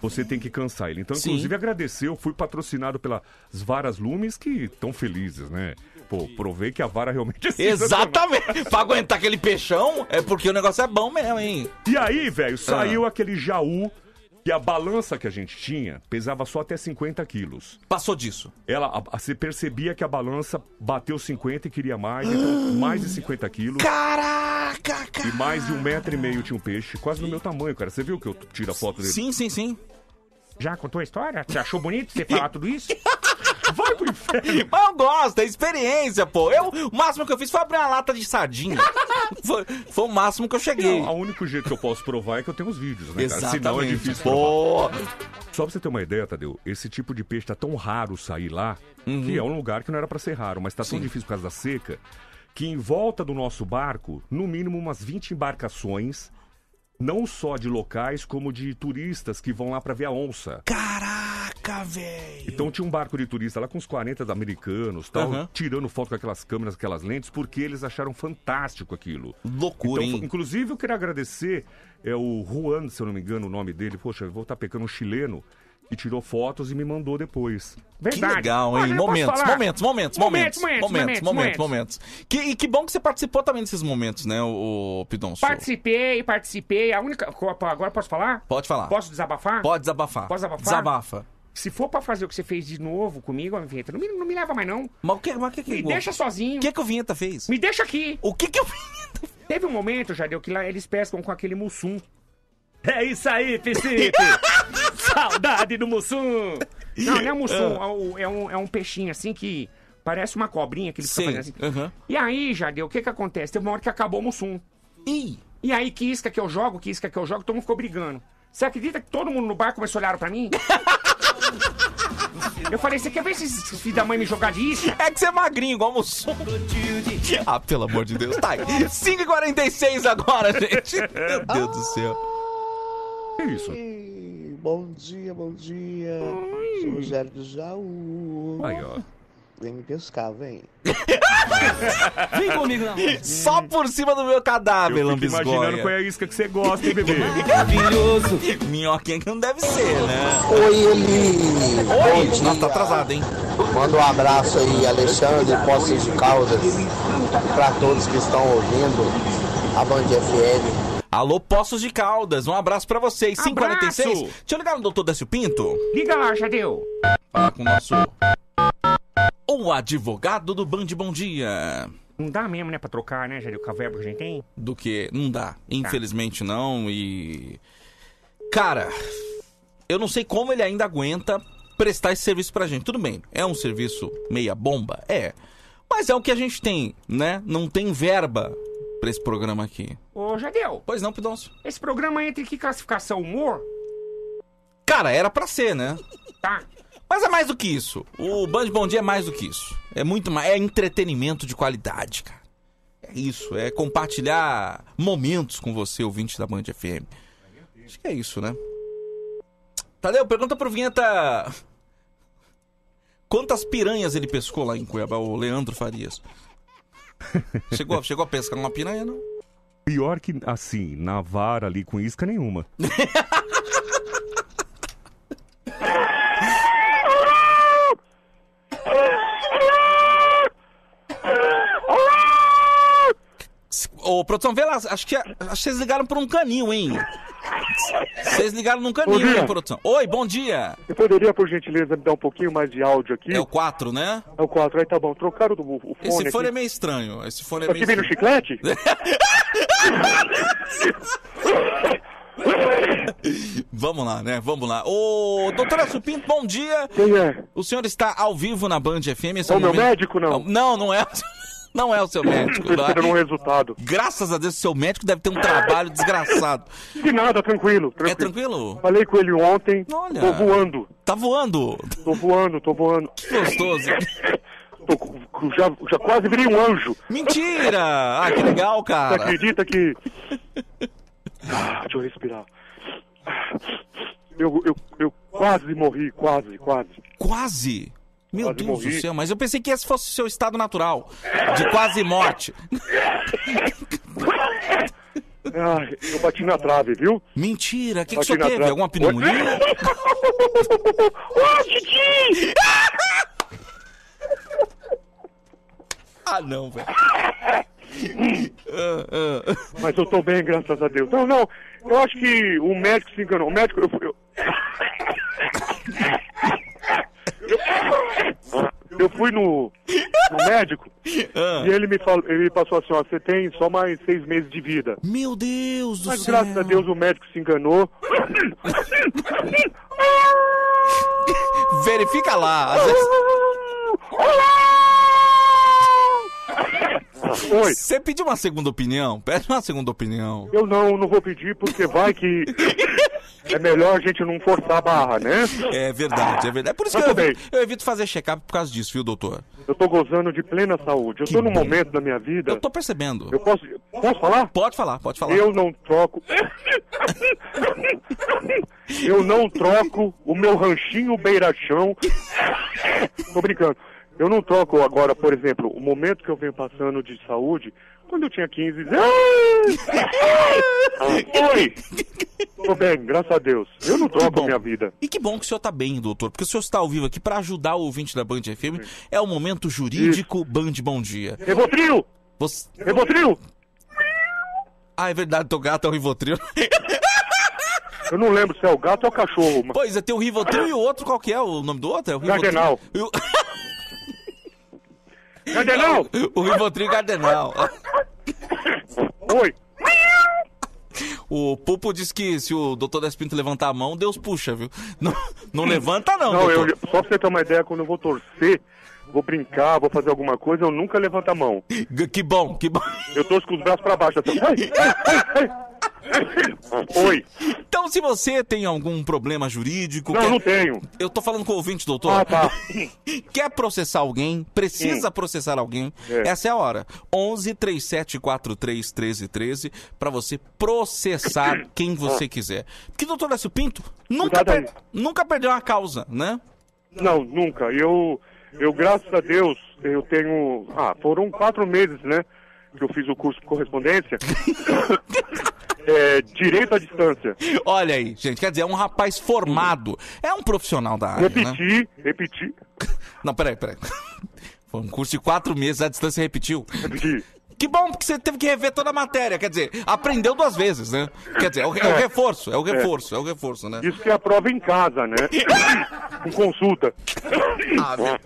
você tem que cansar ele. Então, inclusive, agradecer, eu fui patrocinado pelas Varas Lumes, que estão felizes, né? Pô, provei que a vara realmente é. Exatamente. pra aguentar aquele peixão, é porque o negócio é bom mesmo, hein? E aí, velho, Ah. saiu aquele jaú que a balança que a gente tinha pesava só até 50 quilos. Passou disso. Ela, a- a- você percebia que a balança bateu 50 e queria mais, então mais de 50 quilos. Caraca, cara. E mais de um metro e meio tinha um peixe, quase no meu tamanho, cara. Você viu que eu tiro a foto dele? Sim, sim, sim. Já contou a história? Você achou bonito você falar tudo isso? (laughs) Vai pro inferno. Mas eu gosto, é experiência, pô. Eu, o máximo que eu fiz foi abrir uma lata de sardinha. (laughs) foi, foi o máximo que eu cheguei. Não, o único jeito que eu posso provar é que eu tenho os vídeos, né, cara? Exatamente. Senão é difícil Pô. provar. Só pra você ter uma ideia, Tadeu, esse tipo de peixe tá tão raro sair lá, Uhum. que é um lugar que não era pra ser raro, mas tá tão difícil por causa da seca, que em volta do nosso barco, no mínimo umas 20 embarcações, não só de locais, como de turistas que vão lá pra ver a onça. Caraca, velho. Então tinha um barco de turista lá com uns 40 americanos, tal, Aham. tirando foto com aquelas câmeras, aquelas lentes, porque eles acharam fantástico aquilo. Loucura, Então, hein? Inclusive, eu quero agradecer é o Juan, se eu não me engano o nome dele. Poxa, eu vou estar pecando um chileno que tirou fotos e me mandou depois. Que legal, hein? Eu posso Momentos, momentos, momentos, momentos, Momentos, momentos, momentos, momentos, momentos, momentos, Que, e que bom que você participou também desses momentos, né, o, o Pidoncio? Participei, participei. A única. Agora posso falar? Pode falar. Posso desabafar? Pode desabafar. Posso desabafar? Desabafa. Se for pra fazer o que você fez de novo comigo, a Vinheta, não me, não me leva mais, não. Mas o que, mas o que, que Me deixa sozinho. O que, que o Vinheta fez? Me deixa aqui. O que que o Vinheta Teve um momento, Jadeu, que lá eles pescam com aquele mussum. É isso aí, Piscipe! (laughs) Saudade do mussum! Não, não é mussum, Ah. é, um- é um, é um peixinho assim que parece uma cobrinha que eles Sim, ficam fazendo assim. aham. E aí, Jadeu, o que que acontece? Teve uma hora que acabou o mussum. Ih! E aí, que isca que eu jogo, que isca que eu jogo, todo mundo ficou brigando. Você acredita que todo mundo no bar começou a olhar pra mim? (laughs) Eu falei, você quer ver esses filhos da mãe me jogar de isca? É que você é magrinho, igual Mussum. Ah, pelo amor de Deus. Tá aí. 5h46 agora, gente. Meu Deus do céu. Que isso? Bom dia, bom dia. Sou Rogério do Jaú. Aí, ó. Vem me pescar, vem. Vem comigo, não. Só por cima do meu cadáver, lambisgoia. imaginando qual é a isca que você gosta, hein, bebê? (laughs) Maravilhoso. Minhoquinha que não deve ser, né? Oi, Eli. Oi. Bom dia. Nossa, tá atrasado, hein? Manda um abraço aí, Alexandre, Poços de Caldas, pra todos que estão ouvindo a Band FM. Alô, Poços de Caldas, um abraço pra vocês. 546. Abraço. Deixa eu ligar no doutor Décio Pinto. Liga lá, Jadeu. Falar com o nosso. O advogado do Band Bom Dia. Não dá mesmo, né, pra trocar, né, Jadeu, com a verba que a gente tem? Do que? Não dá. Infelizmente não. E. Cara, eu não sei como ele ainda aguenta prestar esse serviço pra gente. Tudo bem, é um serviço meia bomba? É. Mas é o que a gente tem, né? Não tem verba pra esse programa aqui. Ô, Jadeu. Pois não, Pidoncio. Esse programa entra em que classificação? Humor? Cara, era pra ser, né? Tá. Mas é mais do que isso. O Band Bom Dia é mais do que isso. É muito mais. É entretenimento de qualidade, cara. É isso. É compartilhar momentos com você, ouvinte da Band FM. Acho que é isso, né? Tadeu, pergunta pro Vinheta. Quantas piranhas ele pescou lá em Cuiabá, o Leandro Farias? (laughs) Chegou, chegou a pescar uma piranha, não? Pior que, assim, na vara ali com isca nenhuma. (laughs) Ô, produção, vê lá. Acho que, acho que vocês ligaram por um canil, hein? Vocês ligaram num canil, hein, produção? Oi, bom dia. Você poderia, por gentileza, me dar um pouquinho mais de áudio aqui? É o 4, né? É o 4, aí tá bom. Trocaram o, o fone Esse fone é aqui. meio estranho. Esse fone é Aqui meio vem no chiclete? (laughs) Vamos lá, né? Vamos lá. Ô, doutora Supinto, bom dia. Quem é? O senhor está ao vivo na Band FM. Esse É o um meu momento- médico, não? Não, não é. Não é o seu médico. Tô esperando um resultado. Graças a Deus, o seu médico deve ter um trabalho desgraçado. De nada, tranquilo, tranquilo. É tranquilo? Falei com ele ontem. Olha. Tô voando. Tá voando? Tô voando, tô voando. Que gostoso. (laughs) Tô, já, já quase virei um anjo. Mentira! Ah, que legal, Você cara. acredita que... (laughs) Ah, deixa eu respirar. Eu, eu, eu quase morri, quase, quase. Quase? Meu Quase Deus do morri. céu, mas eu pensei que esse fosse o seu estado natural. De quase morte. Ai, eu bati na trave, viu? Mentira, o que, que o senhor teve? trave. Alguma pneumonia? Ô, Titi! Ah, não, velho. Mas eu tô bem, graças a Deus. Não, não, eu acho que o médico se enganou. O médico, eu... eu... Eu, eu fui no, no médico Ah. e ele me, falou, ele me passou assim, ó, você tem só mais seis meses de vida. Meu Deus do Mas céu. graças a Deus o médico se enganou. Verifica lá. Às vezes... Oi. Você pediu uma segunda opinião? Pede uma segunda opinião. Eu não, não vou pedir porque vai que... é melhor a gente não forçar a barra, né? É verdade, é verdade. É por isso que eu, evito- eu evito fazer check-up por causa disso, viu, doutor? Eu tô gozando de plena saúde. Eu tô num momento da minha vida. Eu tô percebendo. Eu posso, posso falar? Pode falar, pode falar. Eu não troco. Eu não troco o meu ranchinho beirachão. Tô brincando. Eu não troco agora, por exemplo, o momento que eu venho passando de saúde, quando eu tinha 15. Oi! Tô bem, graças a Deus. Eu não troco a minha vida. E que bom que o senhor tá bem, doutor, porque o senhor está ao vivo aqui pra ajudar o ouvinte da Band FM. É o momento jurídico Band Bom Dia. Revotril! Você... Revotril! Ah, é verdade, teu gato é o Rivotril. Eu não lembro se é o gato ou o cachorro. mas- Pois é, tem o Rivotril e o outro, qual que é o nome do outro? É o Rivotril. Cardenal. E o- (laughs) Cardenal! O Rivotril Cardenal. Oi! O Pupo disse que se o doutor Despinto levantar a mão, Deus puxa, viu? Não, não levanta não, Não, eu, só pra você ter uma ideia, quando eu vou torcer, vou brincar, vou fazer alguma coisa, eu nunca levanto a mão. Que bom, que bom. Eu torço com os braços pra baixo. Assim. Ai, ai, ai. Oi. Então, se você tem algum problema jurídico... Não, quer- não tenho. Eu tô falando com o ouvinte, doutor. Ah, tá. (laughs) Quer processar alguém, precisa Hum. processar alguém, É. essa é a hora. 11 3743 1313 pra você processar (coughs) quem você quiser. Porque, doutor Décio Pinto, nunca, per- nunca perdeu uma causa, né? Não, nunca. Eu, eu, graças a Deus, eu tenho. Ah, foram quatro meses, né? Que eu fiz o curso de correspondência. (coughs) (coughs) é, direito à distância. Olha aí, gente, quer dizer, é um rapaz formado, é um profissional da área, né? Repeti, repeti. (laughs) Não, peraí, peraí. (laughs) Foi um curso de quatro meses, a distância repetiu. Repeti. Que bom, porque você teve que rever toda a matéria. Quer dizer, aprendeu duas vezes, né? Quer dizer, é o, é o É. reforço, é o reforço, é o reforço, né? Isso que é a prova em casa, né? (laughs) Com consulta.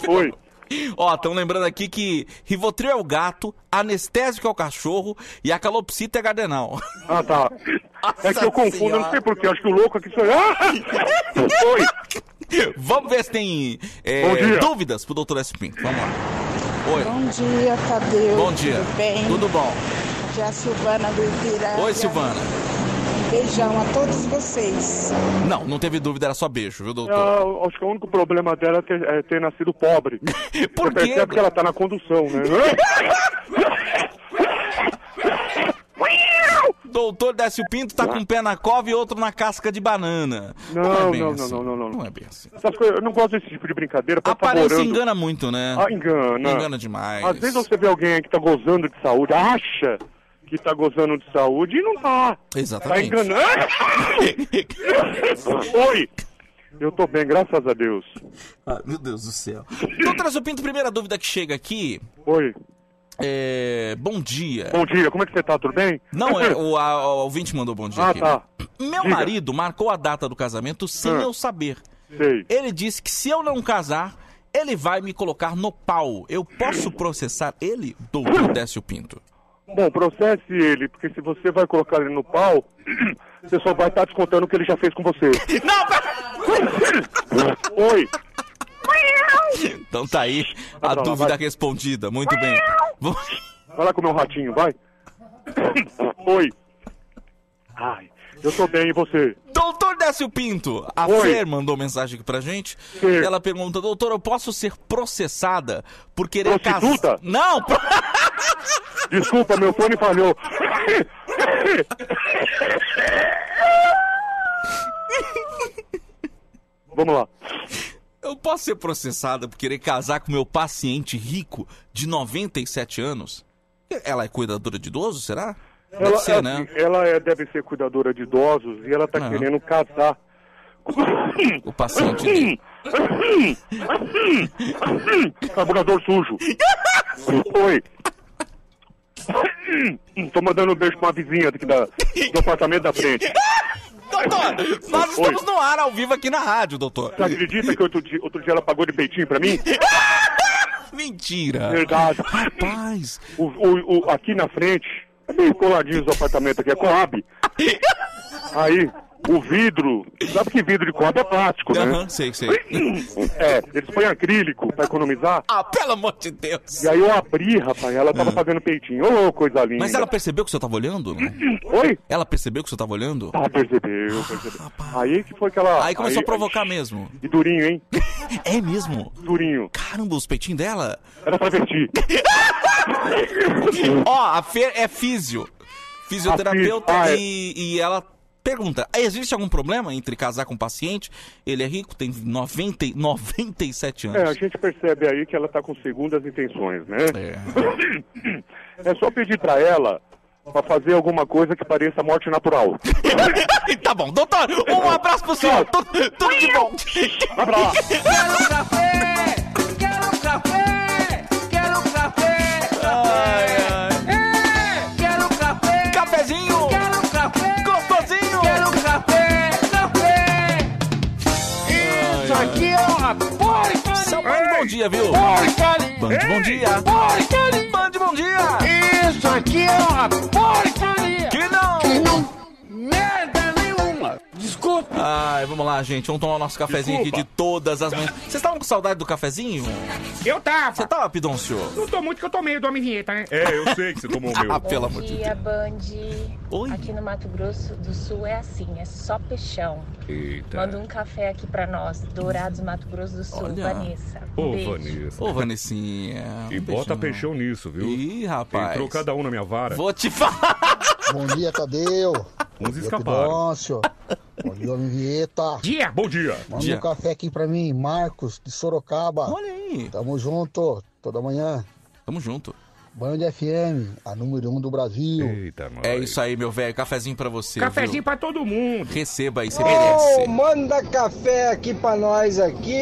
Oi. (laughs) Ó, estão lembrando aqui que Rivotril é o gato, anestésico é o cachorro e a calopsita é cardenal. Ah, tá. (laughs) É que eu confundo, eu não sei porquê. Acho que o louco aqui sou eu. Ah! (laughs) Oi. Vamos ver se tem é, dúvidas pro doutor S. Pinto. Vamos lá. Oi. Bom dia, Tadeu. Bom dia. Tudo bem? Tudo bom? Aqui é a Silvana do Ipiranga. Oi, Silvana. Beijão a todos vocês. Não, não teve dúvida, era só beijo, viu, doutor? Ah, acho que o único problema dela é ter, é ter nascido pobre. (laughs) Por Você percebe que ela tá na condução, né? (laughs) Doutor Décio Pinto tá com um pé na cova e outro na casca de banana. Não, é bem não, assim. não, não, não, não. Não é bem assim. Eu não gosto desse tipo de brincadeira. Tá Aparência engana muito, né? Ah, engana. Engana demais. Às vezes você vê alguém aí que tá gozando de saúde, acha que tá gozando de saúde e não tá. Exatamente. Tá enganando. (laughs) Oi! Eu tô bem, graças a Deus. Ah, meu Deus do céu. Doutor Décio Pinto, primeira dúvida que chega aqui. Oi. É. Bom dia. Bom dia, como é que você tá? Tudo bem? Não, (laughs) é, o, a, o ouvinte mandou bom dia Ah, aqui. tá. Meu Diga. marido marcou a data do casamento sem Ah. eu saber. Sei. Ele disse que se eu não casar, ele vai me colocar no pau. Eu posso processar ele, doutor (laughs) Décio Pinto? Bom, processe ele, porque se você vai colocar ele no pau, (clears throat) você só vai estar descontando o que ele já fez com você. (laughs) Não, (laughs) Oi! Então tá aí a lá, dúvida vai. respondida. Muito bem. Vamos- Vai lá comer um ratinho, vai. (coughs) Oi. Ai, eu tô bem, e você? Doutor Décio Pinto, a Oi. Fer mandou mensagem aqui pra gente. Fer. Ela pergunta, doutor, eu posso ser processada por querer casar... Não! (laughs) Desculpa, meu fone falhou. Vamos lá. Eu posso ser processada por querer casar com meu paciente rico de 97 anos? Ela é cuidadora de idoso, será? Deve Ela, ser, é né? assim, ela é- deve ser cuidadora de idosos e ela tá Ah. querendo casar. O paciente. Carburador sujo. Oi. Tô mandando um beijo pra uma vizinha aqui da, do apartamento da frente. Doutor, nós estamos no ar ao vivo aqui na rádio, doutor. Você acredita que outro dia, outro dia ela pagou de peitinho pra mim? (laughs) Mentira. Verdade. Rapaz. O, o, o- aqui na frente, é bem coladinho os apartamentos aqui, é Coab. (laughs) Aí, o vidro. Sabe que vidro de copo é plástico, né? Aham, sei, sei. (laughs) É, eles põem acrílico pra economizar. Ah, pelo amor de Deus. E aí eu abri, rapaz, ela tava fazendo peitinho. Ô, coisa linda. Mas ela percebeu que você tava olhando? (clears throat) Oi? Ela percebeu que você tava olhando? Ah, percebeu, percebeu. Aí que foi aquela. Aí começou a provocar mesmo. E durinho, hein? (laughs) É mesmo? Durinho. Caramba, os peitinhos dela? Era pra vestir. Ó, a Fer é físio. Fisioterapeuta Ah, é. e, e ela pergunta: existe algum problema entre casar com um paciente? Ele é rico, tem 90, e- 97 anos. É, a gente percebe aí que ela tá com segundas intenções, né? É, só pedir pra ela pra fazer alguma coisa que pareça morte natural. (laughs) tá bom, doutor, um abraço pro senhor. Tudo, tudo de bom. Vai pra lá. Quero café! Quero café! Bom dia, viu? Porcaria! Band, bom dia. Porcaria! Band, bom dia. Isso aqui é uma porcaria! Que não! Que não... Merda! Ai, vamos lá, gente. Vamos tomar o nosso cafezinho aqui de todas as manhãs. Vocês estavam com saudade do cafezinho? Eu tava. Você tava, Pidoncio? Não tô muito que eu tomei do Homem Vinheta, né? É, eu sei que você tomou o meu. Ah, pelo amor de Deus. dia, Band. Oi. Aqui no Mato Grosso do Sul é assim, é só peixão. Eita. Manda um café aqui pra nós, Dourados, Mato Grosso do Sul, Olha. Vanessa. Ô, Um beijo. Vanessa. Ô, Vanessinha. E um bota beijão. peixão nisso, viu? Ih, rapaz. Entrou cada um na minha vara. Vou te falar. Bom dia, Tadeu. Uns Bom dia. Bom dia, Vieta. Dia. Bom dia. Manda Dia. um café aqui pra mim, Marcos, de Sorocaba. Olha aí. Tamo junto, toda manhã. Tamo junto. Band FM, a número um do Brasil. Eita, nós. É isso aí, meu velho. Cafezinho pra você. Cafezinho viu? pra todo mundo. Receba aí, você Ô, merece. manda café aqui pra nós aqui.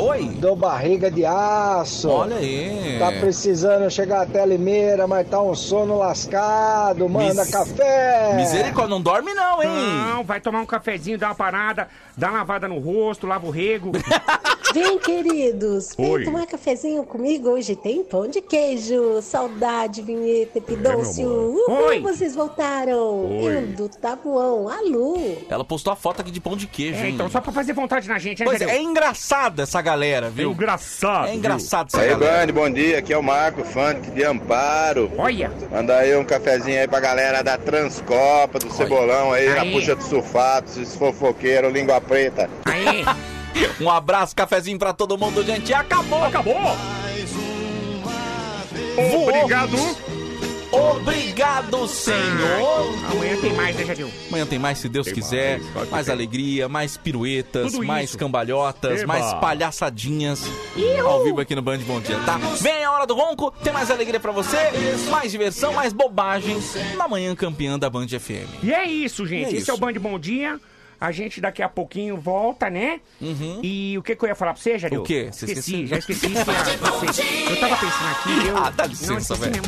Oi. Do barriga de aço. Olha aí. Tá precisando chegar até Limeira, mas tá um sono lascado. Manda Mis- café. Misericórdia, não dorme não, hein? Não, vai tomar um cafezinho, dá uma parada, dá uma lavada no rosto, lava o rego. (laughs) Vem, queridos, vem Oi. tomar cafezinho comigo. Hoje tem pão de queijo, saudade, vinheta, Pidôncio. É. Uhul, vocês voltaram. Oi. Eu do Tabuão, alô. Ela postou a foto aqui de pão de queijo, É, hein? então só pra fazer vontade na gente, né, Pois é, é engraçada essa galera, É viu? engraçado. É engraçado essa Aí, galera. Band, bom dia. Aqui é o Marco, funk de Amparo. Olha. Manda aí um cafezinho aí pra galera da Transcopa, do Cebolão aí, na Aí. puxa do sulfato, esses fofoqueiros, língua preta. Aí. (laughs) (laughs) Um abraço, cafezinho pra todo mundo, gente. E acabou! Acabou! Obrigado. Obrigado, Senhor! Amanhã tem mais, né, Jadil? Amanhã tem mais, se Deus Tem quiser. mais, claro que mais tem. alegria, mais piruetas, Tudo mais isso. cambalhotas, Eba. mais palhaçadinhas. Ao vivo aqui no Band Bom Dia, tá? Vem a hora do ronco, tem mais alegria pra você, mais diversão, mais bobagens na manhã campeã da Band FM. E é isso, gente. É Esse isso. é o Band Bom Dia. A gente daqui a pouquinho volta, né? E o que, que eu ia falar pra você, Jadil? O quê? Você Esqueci, esqueceu? já esqueci. Ah, você- Eu tava pensando aqui, eu... (laughs) Ah, dá licença, esqueci velho.